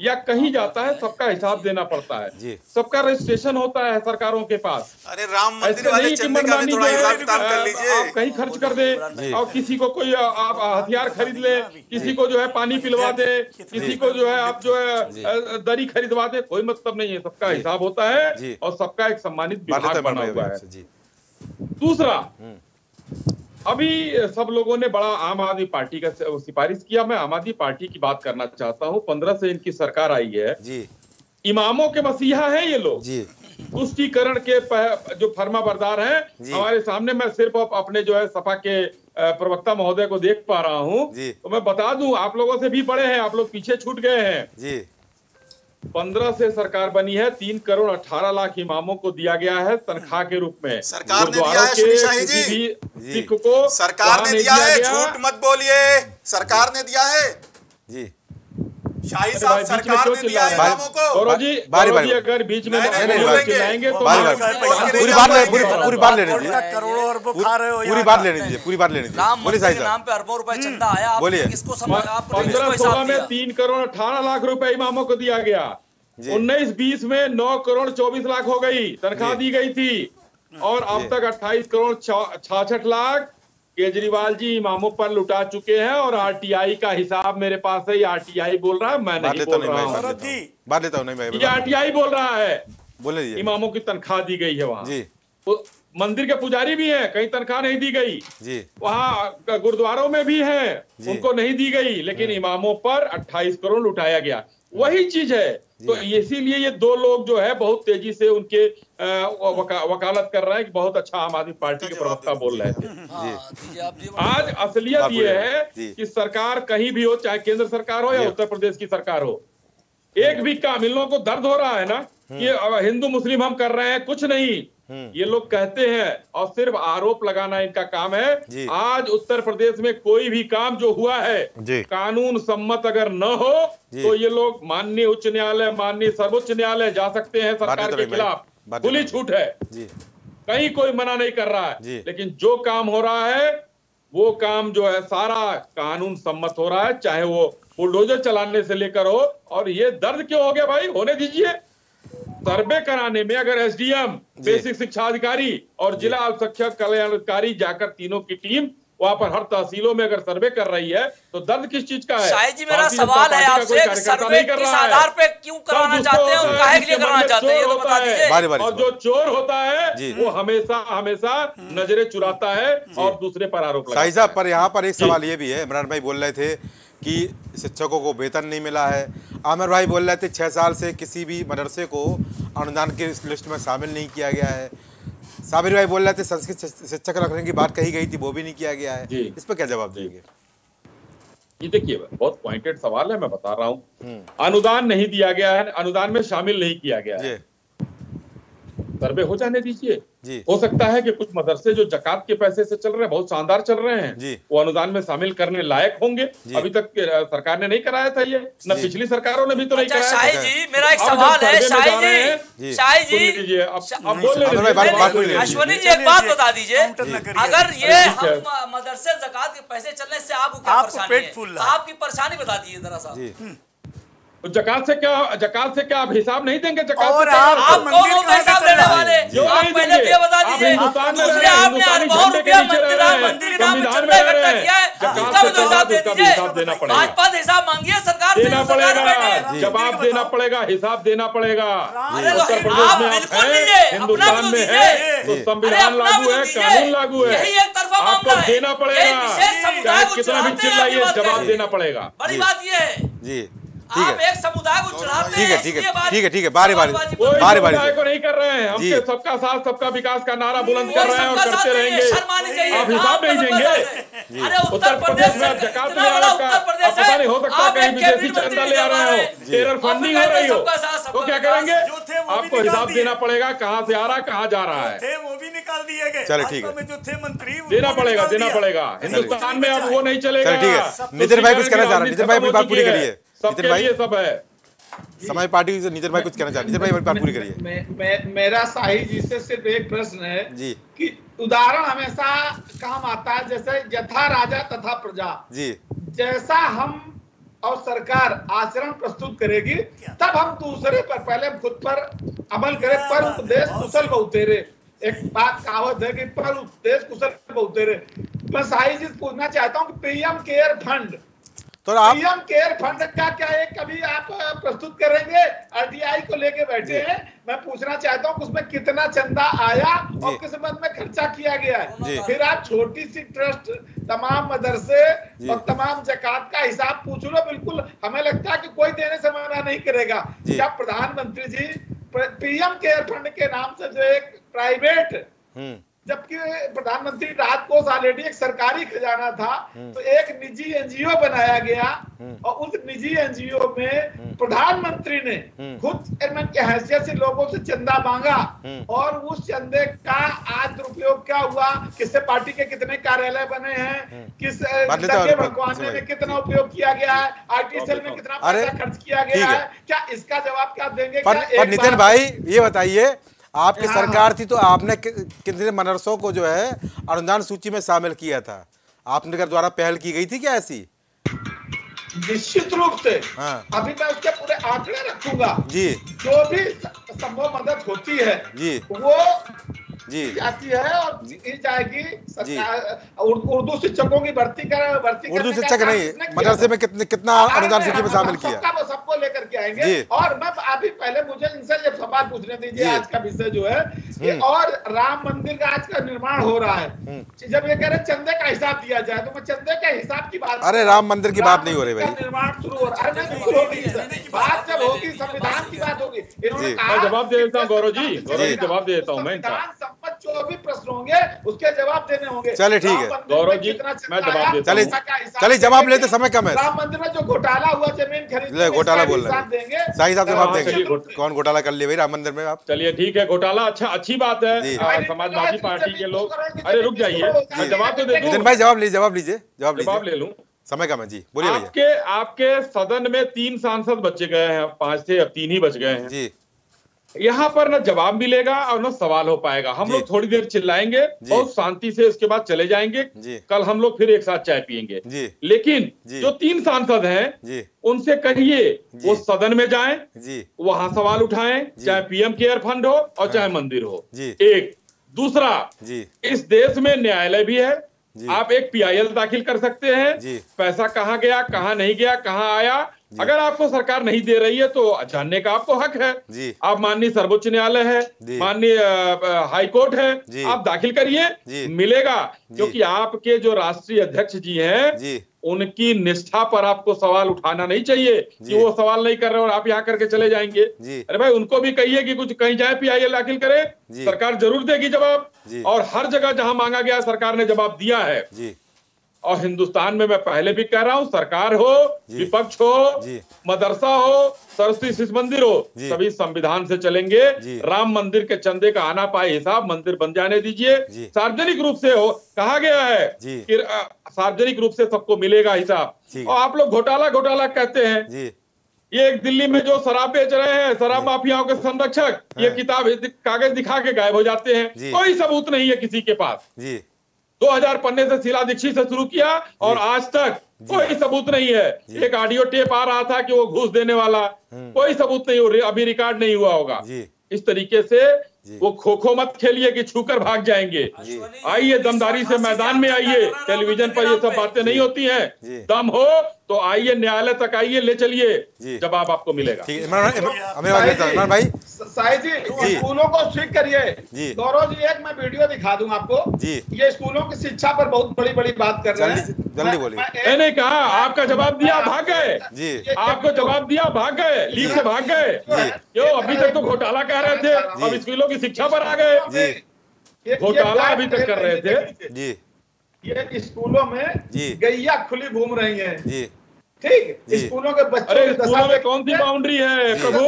या कहीं जाता है सबका हिसाब देना पड़ता है। सबका रजिस्ट्रेशन होता है सरकारों के पास। अरे राम मंदिर वाले कि चंदे का भी थोड़ा हिसाब कर लीजिए। आप कहीं खर्च कर दे और किसी को कोई आप हथियार खरीद ले किसी को जो है पानी पिलवा दे किसी को जो है आप जो है दरी खरीदवा दे कोई मतलब नहीं है सबका हिसाब होता है और सबका एक सम्मानित विभाग बना हुआ है। दूसरा अभी सब लोगों ने बड़ा आम आदमी पार्टी का सिफारिश किया। मैं आम आदमी पार्टी की बात करना चाहता हूँ। पंद्रह से इनकी सरकार आई है। जी। इमामों के मसीहा हैं ये लोग। जी। तुष्टिकरण के जो फर्मा बरदार हैं। हमारे सामने मैं सिर्फ़ अप- अपने जो है सपा के प्रवक्ता महोदय को देख पा रहा हूँ। तो मैं बता दूँ आप लोगों से भी बड़े हैं आप लोग पीछे छूट गए हैं। जी। पंद्रह से सरकार बनी है तीन करोड़ अठारह लाख इमामों को दिया गया है तनख्वाह के रूप में। सरकार ने दिया है, किसी जी। भी जी। सिख को सरकार ने दिया, दिया है झूठ मत बोलिए। सरकार ने दिया है। जी। शाही साहब सरकार ने दिया है इमामों को? जी बारी- बारी- अगर बीच में। चिल्लाएँगे तो पूरी बात पूरी पूरी बात लेने दीजिए करोड़ों अरबों खा रहे हो पूरी बात लेने दीजिए पूरी बात लेने दीजिए बोलिए मंदिर साहब नाम पे अरबों रुपए चंदा आया बोलिए। समझ आपने पंद्रह सोलह में तीन करोड़ अठारह लाख रुपए इमामों को दिया गया। उन्नीस बीस में नौ करोड़ चौबीस लाख हो गई तनख्वाह दी गई थी। और अब तक अट्ठाईस करोड़ छाछठ लाख केजरीवाल जी इमामों पर लुटा चुके हैं और आरटीआई का हिसाब मेरे पास है ये आरटीआई बोल रहा है मैं नहीं बोल रहा हूँ। हूँ। हूँ ये आरटीआई बोल रहा है। बोले इमामों की तनख्वाह दी गई है वहाँ। मंदिर के पुजारी भी हैं कहीं तनख्वाह नहीं दी गई। जी। वहाँ गुरुद्वारों में भी हैं उनको नहीं दी गई लेकिन इमामों पर 28 करोड़ लुटाया गया। वही चीज़ है तो इसीलिए ये दो लोग जो है बहुत तेज़ी से उनके वका, वकालत कर रहे हैं कि बहुत अच्छा आम आदमी पार्टी के प्रवक्ता बोल रहे थे। हाँ, आज असलियत ये है कि सरकार कहीं भी हो चाहे केंद्र सरकार हो या उत्तर प्रदेश की सरकार हो एक भी काम इन लोगों को दर्द हो रहा है ना कि हिंदू मुस्लिम हम कर रहे हैं कुछ नहीं। ये लोग कहते हैं और सिर्फ़ आरोप लगाना इनका काम है। आज उत्तर प्रदेश में कोई भी काम जो हुआ है कानून सम्मत अगर न हो तो ये लोग माननीय उच्च न्यायालय माननीय सर्वोच्च न्यायालय जा सकते हैं सरकार तो के खिलाफ। तो खुली छूट है। कहीं कोई मना नहीं कर रहा है। लेकिन जो काम हो रहा है वो काम जो है सारा कानून सम्मत हो रहा है चाहे वो बुलडोजर चलाने से लेकर हो। और ये दर्द क्यों हो गया भाई? होने दीजिए। सर्वे कराने में अगर एसडीएम बेसिक शिक्षा अधिकारी और जिला अल्पसंख्यक कल्याणाधिकारी जाकर तीनों की टीम वहाँ पर हर तहसीलों में अगर सर्वे कर रही है तो दर्द किस चीज़ का है? शाही जी मेरा सवाल है आपसे सर्वे कर किस आधार पे क्यों कराना चाहते हैं और काहे है, के लिए कराना चाहते हैं ये तो बता दीजिए। बारी बारी और जो चोर होता है वो हमेशा हमेशा नज़रें चुराता है और दूसरे पर आरोप लगाता साहब है। पर यहाँ पर एक सवाल ये भी है इमरान भाई बोल रहे थे कि शिक्षकों को वेतन नहीं मिला है। आमिर भाई बोल रहे थे छः साल से किसी भी मदरसे को अनुदान की इस लिस्ट में शामिल नहीं किया गया है। साबिर भाई बोल रहे थे संस्कृत शिक्षक रखने की बात कही गई थी वो भी नहीं किया गया है। इस पर क्या जवाब देंगे? ये देखिए बहुत पॉइंटेड सवाल है मैं बता रहा हूँ। हम्म, अनुदान नहीं दिया गया है अनुदान में शामिल नहीं किया गया है। सर्वे हो जाने दीजिए। जी हो सकता है कि कुछ मदरसे जो जकात के पैसे से चल रहे हैं बहुत शानदार चल रहे हैं जी। वो अनुदान में शामिल करने लायक होंगे अभी तक सरकार ने नहीं कराया था ये न पिछली सरकारों ने भी तो नहीं अच्छा कराया शाही था। जी मेरा एक सवाल है शाही जा। शाही जी अब बोल। अश्वनी जी एक बात बता दीजिए। अगर ये है। मदरसे जकात के पैसे चलने से आपको परेशानी बता दीजिए जरा सा जी तो जकात से क्या जकात से क्या आप हिसाब नहीं देंगे? जकात और से आप- आप मंदिर कौन होते हिसाब देने? वाले जो आप पहले ये बता दीजिए। हिंदुस्तान में दूसरे आपने अरबों रुपया मंदिर हैं, मंदिर के नाम चंदा इकट्ठा किया है। इसका भी तो हिसाब दे दीजिए। देना पड़ेगा। भाजपा से हिसाब मांगिए सरकार से देना पड़ेगा। जवाब देना पड़ेगा हिसाब देना पड़ेगा। उत्तर तो प्रदेश आप में आप बिल्कुल हैं, अपना हिंदुस्तान भी में तो है दीजिए। तो संविधान लागू है तो कानून लागू है। यही एक तरफा आपको मामला है। देना ये पड़ेगा विशेष समुदाय को कितना भी चिल्लाइए जवाब देना पड़ेगा। बड़ी जी। बात ये है। जी। आप है। एक समुदाय को चढ़ाते ठीक है, ठीक है, ठीक है, ठीक है, बारी बारी। बारी बारी। को नहीं कर रहे हैं। हम। सबका साथ सबका विकास का नारा बुलंद कर रहे हैं और करते रहेंगे। आप हिसाब नहीं देंगे। अरे उत्तर प्रदेश में जकात में आपका अब पता नहीं हो सकता आप कहीं एक विदेशी चंदा ले आ रहे रहे। हो टेरर फंडिंग हो रही हो। तो क्या करेंगे? आपको हिसाब देना पड़ेगा कहाँ से आ रहा है कहाँ जा रहा है। थे वो भी निकाल दिए गए। चलो, ठीक है। जो थे मंत्री देना पड़ेगा देना पड़ेगा। हिंदुस्तान में अब वो नहीं चलेगा। ठीक है। नितिन भाई कुछ कहना चाह रहे हैं? नितिन भाई अपनी बात पूरी करिए सबके नितिन भाई? लिए सब है। समय पार्टी से नीतिन भाई कुछ कहना चाहते नीतिन भाई बात पूरी करिए। मेरा शाही जी से सिर्फ़ एक प्रश्न है जी। कि उदाहरण हमेशा काम आता है जैसे यथा राजा तथा प्रजा। जी। जैसा हम और सरकार आचरण प्रस्तुत करेगी तब हम दूसरे पर पहले खुद पर अमल करें पर उपदेश कुशल बहुतेरे एक बात कहावत है कि पर उपदेश कुशल बहुतेरे मैं शाही जी पूछना चाहता हूँ कि पीएम केयर फंड तो आप पीएम केयर फंड का क्या एक कभी आप प्रस्तुत करेंगे? आरटीआई को लेके बैठे हैं। मैं पूछना चाहता हूँ उसमें कितना चंदा आया और किस मद में खर्चा किया गया है? फिर आप छोटी सी ट्रस्ट तमाम मदरसे और तमाम जकात का हिसाब पूछ लो बिल्कुल। हमें लगता है कि कोई देने से मना नहीं करेगा। क्या प्रधानमंत्री जी पीएम केयर फंड के नाम से जो एक प्राइवेट। जबकि प्रधानमंत्री राहत कोष ऑलरेडी एक सरकारी खजाना था हम्म। तो एक निजी एनजीओ बनाया गया हम्म। और उस निजी एनजीओ में हम्म। प्रधानमंत्री ने खुद चेयरमैन की हैसियत से लोगों से चंदा मांगा और उस चंदे का आज दुरुपयोग क्या हुआ? किससे पार्टी के कितने कार्यालय बने हैं? किस भगवान में कितना उपयोग किया गया है? आरटीसीएल में कितना पैसा खर्च किया गया है। क्या इसका जवाब क्या देंगे? नितिन भाई ये बताइए आपकी हाँ, सरकार थी तो आपने कितने मदरसों को जो है अनुदान सूची में शामिल किया था? आपने द्वारा पहल की गई थी क्या ऐसी? निश्चित रूप से। हाँ। अभी मैं उसके पूरे आंकड़े रखूँगा। जी। जो भी संभव मदद होती है जी। वो जी। जाती है और जाएगी उर्दू शिक्षकों की भर्ती कर भर्ती उर्दू शिक्षक नहीं मदरसे में कितने कितना अनुदान सूची में शामिल किया? सबको लेकर के आएँगे। और मैं अभी पहले मुझे इनसे ये सवाल पूछने दीजिए आज का विषय जो है कि हम्म। और राम मंदिर का आज का निर्माण हो रहा है। हम्म। जब ये कह रहे चंदे का हिसाब दिया जाए तो मैं चंदे के हिसाब की बात अरे राम मंदिर की बात नहीं हो रही भाई। निर्माण शुरू हो रहा है। बात जब होगी संविधान की बात होगी। इन्होंने जवाब दे देता हूँ गौरव जी। गौरव जी जवाब दे देता हूँ मैं भी प्रश्न होंगे उसके जवाब देने होंगे। चले ठीक है। गौरव जी मैं जवाब देता चले चले जवाब लेते समय कम है राम मंदिर में जो घोटाला हुआ ज़मीन खरीद घोटाला बोल रहे हैं सही साहब जवाब देंगे। कौन घोटाला कर लिया भाई राम मंदिर में आप? चलिए ठीक है घोटाला अच्छा अच्छी बात है। समाजवादी पार्टी के लोग अरे रुक जाइए जवाब तो दे भाई जवाब लीजिए जवाब लीजिए जवाब ले लूँ। समय कम है जी बोलिए आपके आपके सदन में तीन सांसद बचे गए हैं पाँच थे अब तीन ही बच गए हैं। जी। यहाँ पर न जवाब मिलेगा और न सवाल हो पाएगा। हम लोग थोड़ी देर चिल्लाएँगे बहुत शांति से उसके बाद चले जाएँगे। कल हम लोग फिर एक साथ चाय पियेंगे। लेकिन जो। तीन सांसद हैं उनसे कहिए वो सदन में जाएँ वहाँ सवाल उठाएँ चाहे पीएम केयर फंड हो और चाहे मंदिर हो। एक। दूसरा इस देश में न्यायालय भी है। आप एक पीआईएल दाखिल कर सकते हैं। पैसा कहाँ गया कहाँ नहीं गया कहाँ आया अगर आपको सरकार नहीं दे रही है तो जानने का आपको हक है। जी। आप माननीय सर्वोच्च न्यायालय है माननीय हाई कोर्ट है आप दाखिल करिए मिलेगा। क्योंकि आपके जो राष्ट्रीय अध्यक्ष जी हैं उनकी निष्ठा पर आपको सवाल उठाना नहीं चाहिए कि वो सवाल नहीं कर रहे और आप यहाँ करके चले जाएँगे। अरे भाई उनको भी कहिए कि कुछ कहीं जाए पीआईएल दाखिल करे। सरकार ज़रूर देगी जवाब। और हर जगह जहाँ मांगा गया सरकार ने जवाब दिया है। और हिंदुस्तान में मैं पहले भी कह रहा हूँ सरकार हो विपक्ष हो मदरसा हो सरस्वती शिशु मंदिर हो सभी संविधान से चलेंगे। राम मंदिर के चंदे का आना पाए हिसाब मंदिर बन जाने दीजिए। सार्वजनिक रूप से हो कहा गया है कि सार्वजनिक रूप से सबको मिलेगा हिसाब। और आप लोग घोटाला घोटाला कहते हैं। ये एक दिल्ली में जो शराब बेच रहे हैं शराब माफियाओं के संरक्षक ये हाँ। किताब कागज़ दिखा के गायब हो जाते हैं। कोई सबूत नहीं है किसी के पास। 2000 पन्ने से शीला दीक्षित से शुरू किया और आज तक कोई सबूत नहीं है। एक ऑडियो टेप आ रहा था कि वो घूस देने वाला। हम्म। कोई सबूत नहीं हो अभी रिकॉर्ड नहीं हुआ होगा। इस तरीके से वो खो खो मत खेलिए कि छूकर भाग जाएँगे। आइए दमदारी से मैदान में आइए। टेलीविज़न पर ये सब बातें नहीं होती हैं। दम हो तो आइए न्यायालय तक आइए ले चलिए जवाब आपको मिलेगा। इमरान भाई जी स्कूलों को स्वीक करिए। गौरव जी एक मैं वीडियो दिखा दूँ आपको। जी। ये स्कूलों की शिक्षा पर बहुत बड़ी बड़ी बात कर रहे हैं। जल्दी बोलिए। मैंने कहा आपका जवाब दिया भाग गए। जी। आपको जवाब दिया भाग गए लीक से भाग गए। क्यों अभी तक तो घोटाला कह रहे थे अब स्कूलों की शिक्षा पर आ गए। घोटाला अभी तक कर रहे थे। जी। ये स्कूलों में गैया खुली घूम रही है। जी। ठीक स्कूलों के बच्चों अरे स्कूलों में कौन सी बाउंड्री है? प्रभु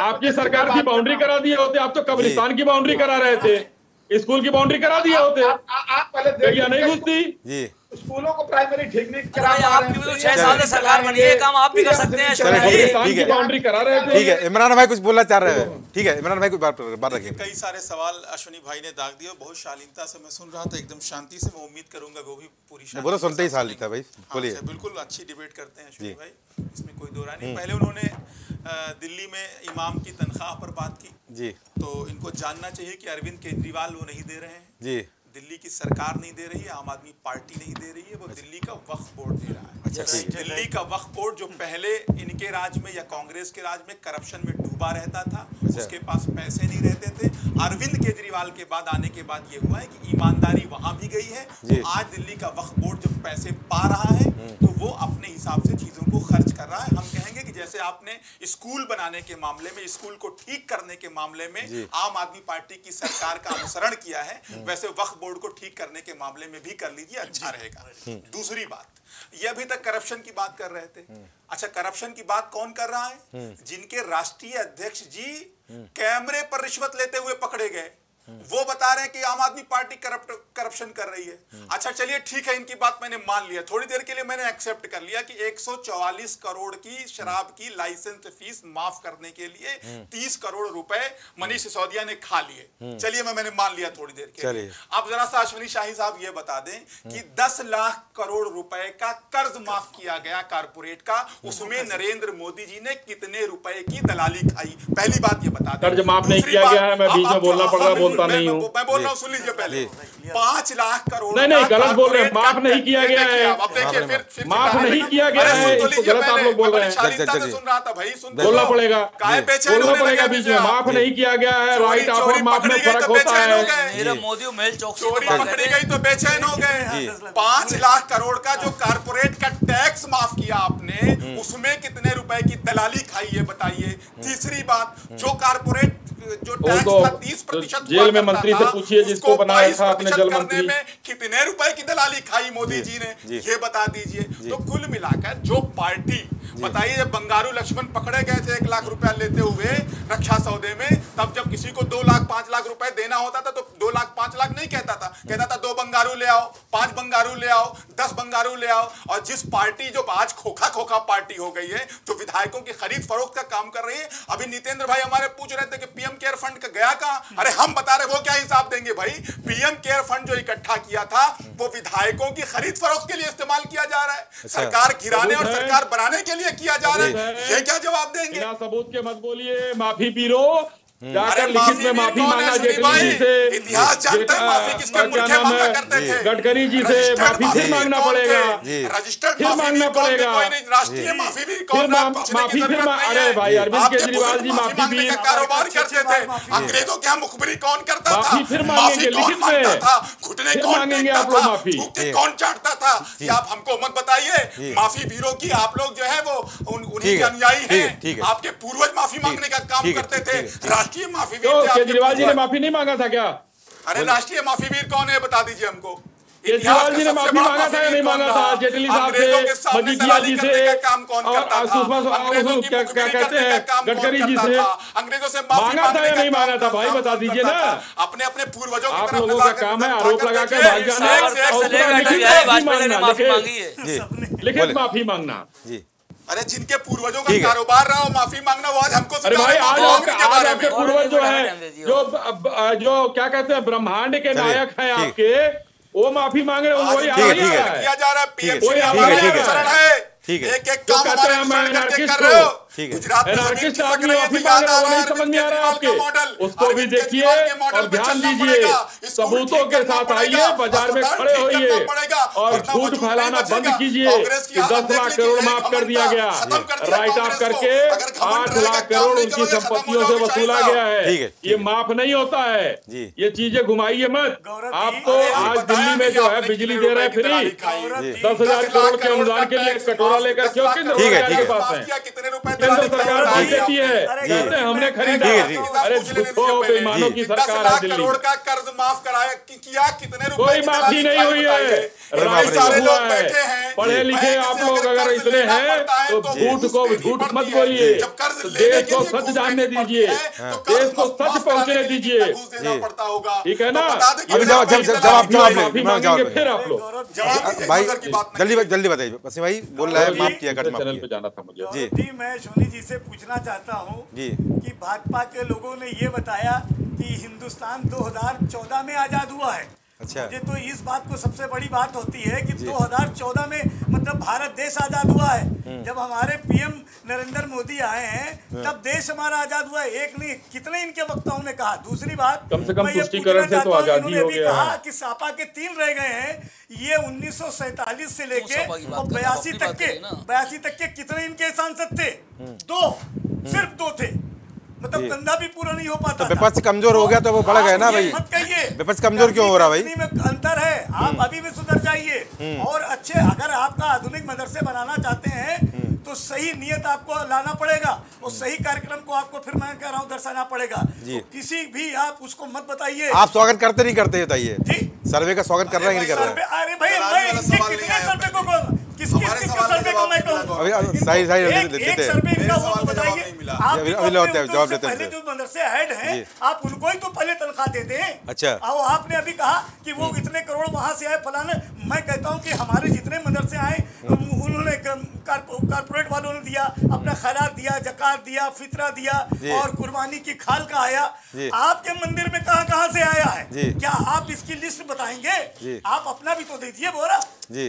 आपकी सरकार की बाउंड्री करा दिए होते आप तो कब्रिस्तान की बाउंड्री करा रहे थे। स्कूल की बाउंड्री करा दिए होते। आप पहले नहीं घुसती? स्कूलों को प्राइमरी ठीक नहीं करा आपकी भी तो छह साल से सरकार बनी है? काम आप भी कर सकते हैं ठीक है बाउंड्री करा रहे ठीक है इमरान भाई कुछ बोलना चाह रहे हैं। ठीक है इमरान भाई कुछ बात बात रखिए। कई सारे सवाल अश्विनी भाई ने दाग दिए बहुत शालीनता से मैं सुन रहा था एकदम शांति से मैं उम्मीद करूँगा वो भी पूरी बोलो सुनते ही शालीनता भाई हाँ, बोलिए। बिल्कुल अच्छी डिबेट करते हैं अश्विनी भाई इसमें कोई दो नहीं। पहले उन्होंने दिल्ली में इमाम की तनख्वाह पर बात की। जी। तो इनको जानना चाहिए कि अरविंद केजरीवाल वो नहीं दे रहे हैं। जी। दिल्ली की सरकार नहीं दे रही है आम आदमी पार्टी नहीं दे रही है वो दिल्ली का वक्फ बोर्ड दे रहा है। अच्छा, दिल्ली का वक्फ बोर्ड जो पहले इनके राज में या कांग्रेस के राज में करप्शन में डूबा रहता था अच्छा। उसके पास पैसे नहीं रहते थे। अरविंद केजरीवाल के बाद आने के बाद ये हुआ है कि ईमानदारी वहाँ भी गई है। तो आज दिल्ली का वक्फ बोर्ड जब पैसे पा रहा है हम्म। तो वो अपने हिसाब से चीज़ों को खर्च कर रहा है। हम कहेंगे कि जैसे आपने स्कूल बनाने के मामले में स्कूल को ठीक करने के मामले में आम आदमी पार्टी की सरकार का अनुसरण किया है हम्म। वैसे वक्फ बोर्ड को ठीक करने के मामले में भी कर लीजिए अच्छा रहेगा। दूसरी बात ये अभी तक करप्शन की बात कर रहे थे। अच्छा करप्शन की बात कौन कर रहा है? जिनके राष्ट्रीय अध्यक्ष जी कैमरे पर रिश्वत लेते हुए पकड़े गए। वो बता रहे हैं कि आम आदमी पार्टी करप्ट करप्शन कर रही है। अच्छा चलिए ठीक है इनकी बात मैंने मान लिया। थोड़ी देर के लिए मैंने एक्सेप्ट कर लिया कि 144 करोड़ की शराब की लाइसेंस फ़ीस माफ़ करने के लिए 30 करोड़ रुपए मनीष सिसोदिया ने खा लिए। चलिए मैं मैंने मान लिया थोड़ी देर के लिए। अब जरा सा अश्विनी शाही साहब ये बता दें कि दस लाख करोड़ रुपए का कर्ज माफ़ किया गया कारपोरेट का। उसमें नरेंद्र मोदी जी ने कितने रुपए की दलाली खाई? पहली बात ये बता दें। कर्ज माफ़ नहीं किया गया है मैं बीच में बोलना पड़ रहा बोलता नहीं हूँ। मैं बोल रहा हूँ सुन लीजिए पहले। पाँच लाख करोड़ नहीं नहीं गलत बोल रहे हैं। माफ़ नहीं किया गया है। माफ़ नहीं किया गया है। गलत आप लोग बोल रहे हैं। सुन रहा था भाई सुन बोलना पड़ेगा। बोलना पड़ेगा बीच में। माफ़ नहीं किया गया है। राइट और माफ़ में फ़र्क होता है। मोदी मेल चौक चोरी पकड़ी गई तो बेचैन हो गए। पाँच लाख करोड़ का जो कारपोरेट का टैक्स माफ़ किया आपने उसमें कितने रुपए की दलाली खाई है बताइए। तीसरी बात जो कारपोरेट जो टैक्स था तीस प्रतिशत जेल में मंत्री से पूछिए जिसको बनाया था अपने जल मंत्री। में कितने रुपए की दलाली खाई मोदी जी ने ये बता दीजिए। तो कुल मिलाकर जो पार्टी बताइए जब बंगारू लक्ष्मण पकड़े गए थे एक लाख रुपया लेते हुए रक्षा सौदे में तब जब किसी को दो लाख पाँच लाख रुपए देना होता था तो दो लाख पाँच लाख नहीं कहता था। कहता था दो बंगारू ले आओ पाँच बंगारू ले आओ दस बंगारू ले आओ। और जिस पार्टी जो आज खोखा खोखा पार्टी हो गई है जो विधायकों की खरीद फरोख्त का काम कर रही है अभी नितेंद्र भाई हमारे पूछ रहे थे कि पीएम केयर फंड का गया कहा? अरे हम बता रहे वो क्या हिसाब देंगे भाई? पीएम केयर फंड जो इकट्ठा किया था वो विधायकों की खरीद फरोख्त के लिए इस्तेमाल किया जा रहा है। अच्छा। सरकार गिराने और सरकार बनाने के लिए किया जा रहा है। ये क्या जवाब देंगे? सबूत के मत बोलिए माफ़ी पीरो जाकर लिखित में माफ़ी मांगा जेटली जी से। इतिहास जानता है माफ़ी किसके मुल्के मांगा करते थे गडकरी जी से माफ़ी फिर मांगना पड़ेगा। रजिस्टर्ड फिर मांगना पड़ेगा। राष्ट्रीय माफ़ी भी फिर माफ़ी फिर अरे भाई अरविंद केजरीवाल जी माफ़ी भी कारोबार करते थे। अंग्रेज़ों के मुखबरी कौन करता था? माफ़ी फिर मांगेंगे लिखित में। घुटने कौन मांगेंगे आप लोग माफ़ी। कौन चाटता था? आप हमको मत बताइए। माफ़ी बीरो की आप लोग जो है वो उन्हीं के अनुयायी हैं। आपके पूर्वज माफ़ी मांगने का काम करते थे राष्ट्रीय माफ़ी वीर केजरीवाल जी ने माफ़ी नहीं मांगा था क्या? अरे राष्ट्रीय माफ़ी वीर कौन है बता दीजिए हमको। केजरीवाल जी ने माफ़ी मांगा था या नहीं मांगा था? जेटली साहब से मजीठिया जी से काम कौन करता था? क्या क्या कहते हैं? गडकरी जी से अंग्रेज़ों से मांगा था या नहीं मांगा था भाई बता दीजिए ना। अपने अपने पूर्वजों की आप लोगों का काम है आरोप लगा के भाई जाना लिखित माफ़ी मांगना। जी। अरे जिनके पूर्वजों का कारोबार रहा हो माफ़ी मांगना वो आज हमको अरे भाई आज आज आपके पूर्वज जो है जो जो क्या कहते हैं ब्रह्मांड के नायक है आपके वो माफ़ी मांग रहे हो वही किया जा रहा है? पीएम है ठीक है एक एक काम हमारे करके कर रहे हो। गुजरात में आ रहा आपके। उसको भी देखिए और ध्यान दीजिए सबूतों के साथ आइए बाज़ार में खड़े होइए और झूठ फैलाना बंद कीजिए। कि दस लाख करोड़ माफ़ कर दिया गया। राइट ऑफ़ करके आठ लाख करोड़ उनकी संपत्तियों से वसूला गया है। ये माफ़ नहीं होता है। ये चीज़ें घुमाइए मत। आप तो आज दिल्ली में जो है बिजली दे रहे फ्री दस हज़ार करोड़ के अनुदान के लिए कटोरा लेकर क्यों केंद्र के पास है केंद्र सरकार देती है। हमने खरीदा। अरे झूठो बेईमानों की सरकार है दिल्ली। करोड़ का कर्ज माफ़ कराया किया कितने रुपए कोई माफ़ी नहीं हुई है। सारे लोग बैठे हैं। पढ़े लिखे आप लोग अगर इतने हैं तो झूठ को झूठ मत बोलिए। देश को सच जानने दीजिए। देश को सच पहुँचने दीजिए। ठीक है ना? अभी जवाब जब जवाब जवाब फिर आप लोग भाई जल्दी जल्दी बताइए बस भाई बोल रहा है माफ़ किया चैनल पे जाना था मुझे जी मैं सोनी जी से पूछना चाहता हूँ कि भाजपा के लोगों ने ये बताया कि हिंदुस्तान 2014 में आज़ाद हुआ है। अच्छा। मुझे तो इस बात को सबसे बड़ी बात होती है कि 2014 में मतलब भारत देश आज़ाद हुआ है। जब हमारे पीएम नरेंद्र मोदी आए हैं तब देश हमारा आज़ाद हुआ है। एक नहीं कितने इनके वक्ताओं ने कहा? दूसरी बात कम से कम तुष्टिकरण से तो आज़ादी हो गया कहा कि सापा के तीन रह गए हैं ये उन्नीस से लेके और बयासी तक के बयासी तक के कितने इनके सांसद थे? दो सिर्फ़ दो थे। मतलब धंधा भी पूरा नहीं हो पाता तो विपक्ष कमज़ोर हो गया तो वो बढ़ गए ना भाई। मत कहिए। विपक्ष कमज़ोर क्यों हो रहा भाई? में अंतर है। आप अभी भी सुधर जाइए। और अच्छे अगर आपका आधुनिक मदरसे बनाना चाहते हैं तो सही नियत आपको लाना पड़ेगा और सही कार्यक्रम को आपको फिर मैं कह रहा हूँ दर्शाना पड़ेगा। तो किसी भी आप उसको मत बताइए। आप स्वागत करते नहीं करते बताइए। जी। सर्वे का स्वागत कर रहे हैं नहीं कर रहे अरे भाई सर्वे को किस किस सर्वे को मैं कहूँ? अभी सही सही एक, एक सर्वे इनका वो तो बताइए। आप अभी अभी हैं जवाब देते पहले जो मदरसे हेड हैं आप उनको ही तो पहले तनख्वाह देते हैं। अच्छा। और आपने अभी कहा कि वो इतने करोड़ वहाँ से आए फलाने। मैं कहता हूँ कि हमारे जितने मदरसे आए उन्होंने कारपोरेट वालों ने दिया अपना खैरात दिया जक़ात दिया फितरा दिया और कुर्बानी की खाल का आया। आपके मंदिर में कहाँ कहाँ से आया है? क्या आप इसकी लिस्ट बताएँगे? आप अपना भी तो दीजिए बोरा।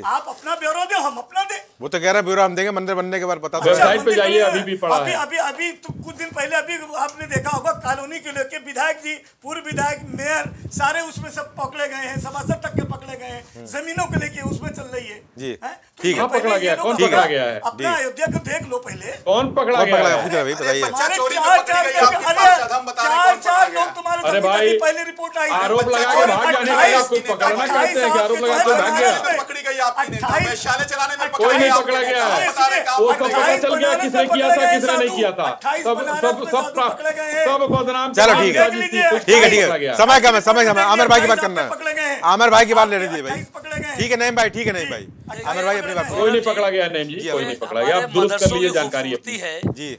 आप अपना ब्यौरा दो हम अपना दे। वो तो कह रहा है ब्यूरो हम देंगे मंदिर बनने के बाद पता वेबसाइट पे जाइए अभी भी पड़ा अभी अभी अभी तो कुछ दिन पहले अभी आपने देखा होगा कॉलोनी के लेके विधायक जी पूर्व विधायक मेयर सारे उसमें सब पकड़े गए हैं सभासद तक के पकड़े गए हैं जमीनों के लेके उसमें चल रही है। जी। तो ठीक है। पकड़ा गया? कौन पकड़ा गया है? अपना अयोध्या को देख लो पहले। कौन पकड़ा गया है? भाई बताइए चार चार लोग तुम्हारे अरे भाई पहले रिपोर्ट आई आरोप लगा के भाग जाने वाले आपको पकड़ना चाहते हैं आरोप लगा के भाग गया। पकड़ी गई आपकी नेता। वैश्यालय चलाने कोई नहीं पकड़ा गया। है वो सब पता चल गया किसने किया था किसने नहीं किया था? सब सब सब सब बदनाम चलो ठीक है। ठीक है ठीक है समय कम है। समय कम है आमिर भाई की बात करना है। आमिर भाई की बात ले लीजिए भाई। ठीक है नहीं भाई ठीक है नहीं भाई। आमिर भाई अपनी बात कोई नहीं पकड़ा गया नहीं जी कोई नहीं पकड़ा गया। आप दुरुस्त कर लीजिए जानकारी है जी।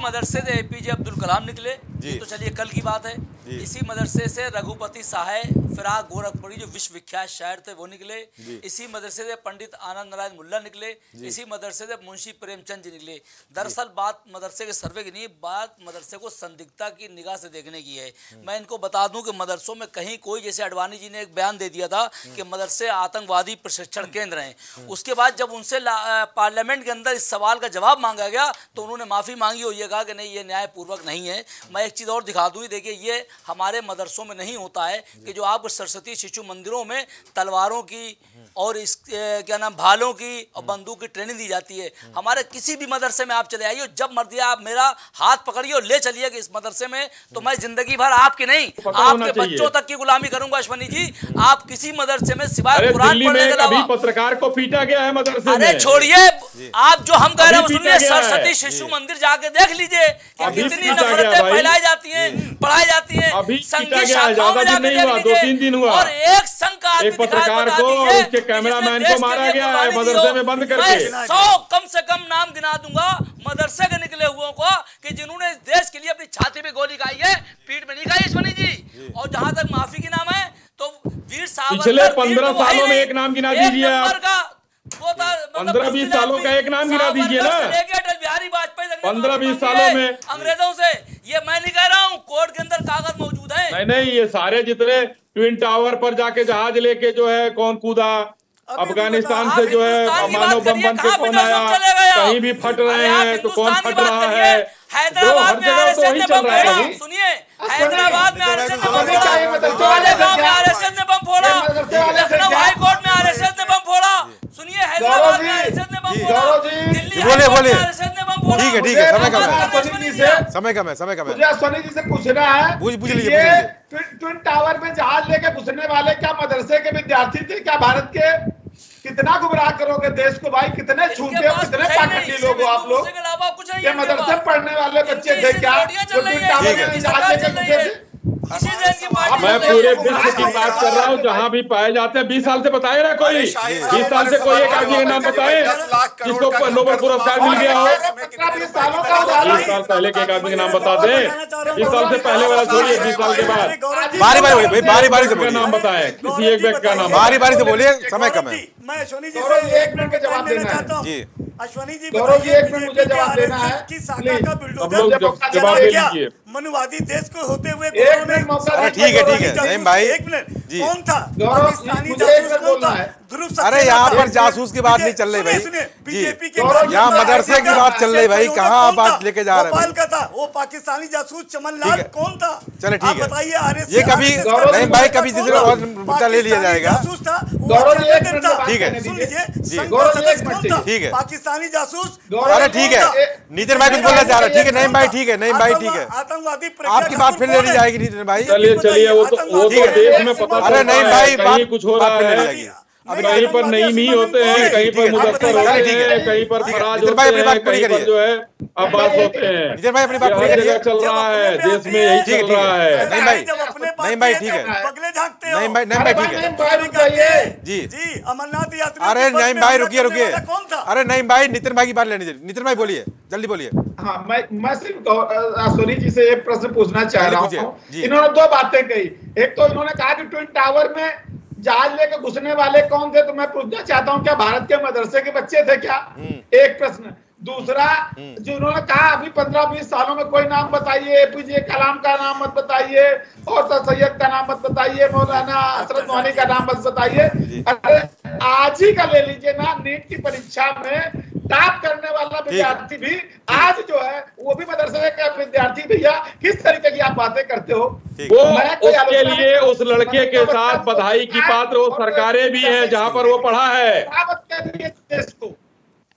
मदरसे से एपीजे अब्दुल कलाम निकले। ये तो चलिए कल की बात है। इसी मदरसे से रघुपति सहाय फिराक गोरखपुरी जो विश्वविख्यात शायर थे वो निकले। इसी मदरसे से पंडित आनंद नारायण मुल्ला निकले। इसी मदरसे से मुंशी प्रेमचंद जी निकले। दरअसल बात मदरसे के सर्वे की नहीं बात मदरसे को संदिग्धता की निगाह से देखने की है। मैं इनको बता दूँ कि मदरसों में कहीं कोई जैसे अडवाणी जी ने एक बयान दे दिया था कि मदरसे आतंकवादी प्रशिक्षण केंद्र हैं। उसके बाद जब उनसे पार्लियामेंट के अंदर इस सवाल का जवाब मांगा गया तो उन्होंने माफ़ी मांगी और ये कहा कि नहीं ये न्यायपूर्वक नहीं है। मैं एक चीज़ और दिखा दूँ देखिए ये हमारे मदरसों में नहीं होता है कि जो आप सरस्वती शिशु मंदिरों में तलवारों की और इस क्या नाम भालों की और बंदूक की ट्रेनिंग दी जाती है। हमारे किसी भी मदरसे में आप चले आइए जब मर्ज़ी आप मेरा हाथ पकड़िए और ले चलिए इस मदरसे में तो मैं ज़िंदगी भर आपकी नहीं आपके बच्चों तक की गुलामी करूँगा अश्वनी जी। आप किसी मदरसे में सिवाय कुरान पढ़ने के अलावा पत्रकार को पीटा गया है मदरसे अरे छोड़िए आप जो हम कह रहे हैं सुनिए सरस्वती शिशु मंदिर जाके देख लीजिए कितनी नफरतें फैलाई जाती हैं पढ़ाई जाती हैं। संघी शाखाओं में जाके देख लीजिए और एक संघ का एक पत्रकार को उसके कैमरामैन को मारा गया है मदरसे में बंद करके। सौ कम से कम नाम गिना दूँगा मदरसे के निकले हुए को कि जिन्होंने इस देश के लिए अपनी छाती पे गोली खाई है पीठ में नहीं खाई ईश्वरी जी। और जहाँ तक माफ़ी की नाम है तो वीर साहब पिछले पंद्रह सालों में एक नाम गिना दीजिए आप पंद्रह बीस सालों का एक नाम गिना दीजिए ना। अटल बिहारी वाजपेयी पंद्रह बीस सालों में। अंग्रेज़ों से ये मैं नहीं कह रहा हूँ कोर्ट के अंदर कागज़ मौजूद है। नहीं नहीं ये सारे जितने ट्विन टावर पर जाके जहाज़ लेके जो है कौन कूदा? अफ़गानिस्तान से जो है मानव बम बन के कौन आया? कहीं भी फट रहे हैं तो कौन फट रहा है? हैदराबाद में आरएसएस ने बम फोड़ा। सुनिए हैदराबाद में आरएसएस ने बम फोड़ा। मालेगांव में आरएसएस ने बम फोड़ा। लखनऊ हाई कोर्ट में आरएसएस सुनिए हैदराबाद में आरएसएस ने बम फोड़ा। दिल्ली बोले बोले ने बम ठीक है ठीक है समय कम है। समय कम है समय कम है। मुझे सोनी जी से पूछना है पूछ पूछ लीजिए ट्विन टावर में जहाज़ लेके घुसने वाले क्या मदरसे के विद्यार्थी थे? क्या भारत के कितना गुमराह करोगे देश को भाई? कितने झूठे हो कितने पाखंडी लोग हो आप लोग? ये मदरसे पढ़ने वाले बच्चे थे क्या? जो टावर में जहाज़ लेकर थे? मैं पूरे विश्व की बात कर रहा हूँ जहाँ भी पाए जाते हैं बीस साल से बताए ना कोई। बीस साल से कोई एक आदमी का नाम बताए जिसको नोबेल पुरस्कार मिल गया हो। बीस साल पहले के एक आदमी का नाम बता दे। बीस साल से पहले वाला छोड़िए बीस साल के बाद। बारी बारी भाई बारी बारी से नाम बताए किसी एक व्यक्ति का नाम बारी बारी से बोलिए समय कम है। मैं अश्वनी जी एक मिनट का जवाब देना चाहता हूँ। जी। अश्वनी जी गौरव जी एक मिनट मुझे जवाब देना है? की शाखा का बिल्डोजर जवाब दे मनुवादी देश को होते हुए एक मिनट मौका ठीक है ठीक है। भाई एक मिनट। कौन था? गौरव, पाकिस्तानी मुझे एक जासूस मिनट कौन बोलना था? है। ध्रुव अरे यहाँ पर जासूस की बात नहीं चल रही भाई। जी। बीजेपी के यहाँ मदरसे की बात चल रही भाई कहाँ आप बात लेके जा रहे हैं था वो पाकिस्तानी जासूस चमन लाल। कौन था? चले ठीक है। बताइए ये कभी नहीं भाई कभी जिसे और मुद्दा ले लिया जाएगा। जासूस था ठीक है। ठीक है। पाकिस्तानी जासूस अरे ठीक है। नितिन भाई कुछ बोलना चाह रहा है। ठीक है नहीं भाई ठीक है नहीं भाई ठीक है। आतंकवादी आपकी बात फिर ले ली जाएगी नितिन भाई। चलिए चलिए वो तो ठीक तो है। देश में पता अरे नहीं भाई बात कुछ हो बात रहा ले है। जाएगी अभी कहीं पर नईमी होते हैं कहीं पर मुदस्तर होते हैं कहीं पर फराज होते हैं कहीं पर जो है अब्बास होते हैं। भाई अपनी बात पूरी करिए जगह चल रहा है देश में यही चल रहा है। नहीं भाई जब अपने पास नहीं भाई ठीक है। बगले झांकते हो। नहीं भाई नहीं भाई ठीक है। जी। जी अमरनाथ यात्रा अरे नहीं भाई रुकिए रुकिए। वाला कौन था? अरे नहीं भाई नितिन भाई की बात लेनी चाहिए। नितिन भाई बोलिए जल्दी बोलिए। हाँ मैं मैं सिर्फ़ सोनी जी से एक प्रश्न पूछना चाह रहा हूँ। इन्होंने दो बातें कही। एक तो इन्होंने कहा कि ट्विन टावर में जहाज़ लेकर घुसने वाले कौन थे? तो मैं पूछना चाहता हूँ क्या भारत के मदरसे के बच्चे थे क्या? एक प्रश्न। दूसरा जो उन्होंने कहा अभी पंद्रह बीस सालों में कोई नाम बताइए एपीजे कलाम का नाम मत बताइए और सर सैयद का नाम मत बताइए मौलाना असरत वानी का नाम मत बताइए। अरे आज ही का ले लीजिए ना नीट की परीक्षा में टॉप करने वाला विद्यार्थी भी आज जो है वो भी मदरसे का विद्यार्थी भैया किस तरीके की आप बातें करते हो? वो उसके लिए उस लड़के के साथ बधाई की पात्र वो सरकारें भी हैं जहाँ पर वो पढ़ा है। देश को।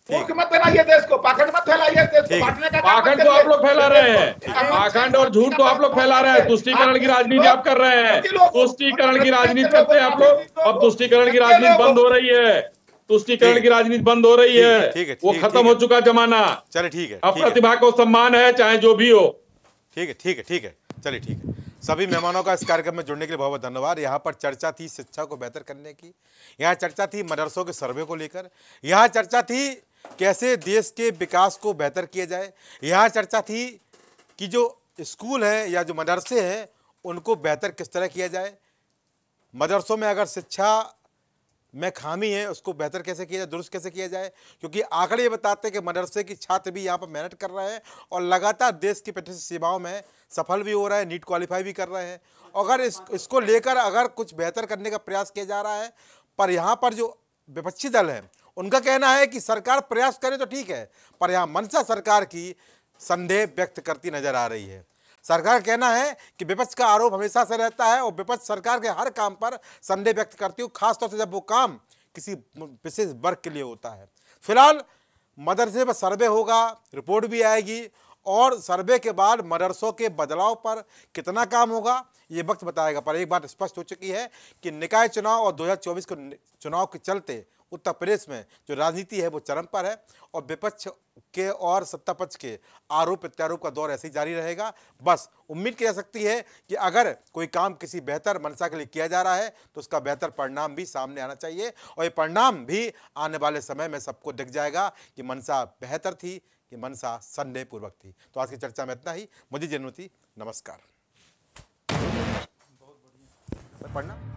मूर्ख मत बनाइए देश को पाखंड मत फैलाइए देश को बांटने का पाखंड तो आप लोग फैला रहे हैं। पाखंड और झूठ तो आप लोग फैला रहे हैं। तुष्टीकरण की राजनीति आप कर रहे हैं। तुष्टीकरण की राजनीति करते हैं आप लोग। अब तुष्टीकरण की राजनीति बंद हो रही है। तुष्टीकरण की राजनीति बंद हो रही है, ठीक है, वो खत्म हो चुका जमाना। चले ठीक है अब प्रतिभा को सम्मान है चाहे जो भी हो। ठीक है ठीक है ठीक है। चलिए ठीक है। सभी मेहमानों का इस कार्यक्रम में जुड़ने के लिए बहुत बहुत धन्यवाद। यहाँ पर चर्चा थी शिक्षा को बेहतर करने की। यहाँ चर्चा थी मदरसों के सर्वे को लेकर। यहाँ चर्चा थी कैसे देश के विकास को बेहतर किया जाए। यहाँ चर्चा थी कि जो स्कूल हैं या जो मदरसे हैं उनको बेहतर किस तरह किया जाए। मदरसों में अगर शिक्षा में खामी है, उसको बेहतर कैसे किया जाए, दुरुस्त कैसे किया जाए? क्योंकि आंकड़े ये बताते हैं कि मदरसे की छात्र भी यहाँ पर मेहनत कर रहे हैं और लगातार देश की प्रतिष्ठित सेवाओं में सफल भी हो रहे हैं, नीट क्वालिफाई भी कर रहे हैं। अगर इस, इसको लेकर अगर कुछ बेहतर करने का प्रयास किया जा रहा है, पर यहाँ पर जो विपक्षी दल है, उनका कहना है कि सरकार प्रयास करे तो ठीक है, पर यहाँ मनसा सरकार की संदेह व्यक्त करती नज़र आ रही है। सरकार कहना है कि विपक्ष का आरोप हमेशा से रहता है और विपक्ष सरकार के हर काम पर संदेह व्यक्त करती हूँ, खासतौर से जब वो काम किसी विशेष वर्ग के लिए होता है। फ़िलहाल मदरसे पर सर्वे होगा, रिपोर्ट भी आएगी और सर्वे के बाद मदरसों के बदलाव पर कितना काम होगा, ये वक्त बताएगा। पर एक बात स्पष्ट हो चुकी है कि निकाय चुनाव और 2024 के चुनाव के चलते उत्तर प्रदेश में जो राजनीति है वो चरम पर है और विपक्ष के और सत्ता पक्ष के आरोप प्रत्यारोप का दौर ऐसे ही जारी रहेगा। बस उम्मीद की जा सकती है कि अगर कोई काम किसी बेहतर मनसा के लिए किया जा रहा है तो उसका बेहतर परिणाम भी सामने आना चाहिए और ये परिणाम भी आने वाले समय में सबको दिख जाएगा कि मनसा बेहतर थी कि मनसा संदेहपूर्वक थी। तो आज की चर्चा में इतना ही। मुझे जन्मति नमस्कार। पढ़ना?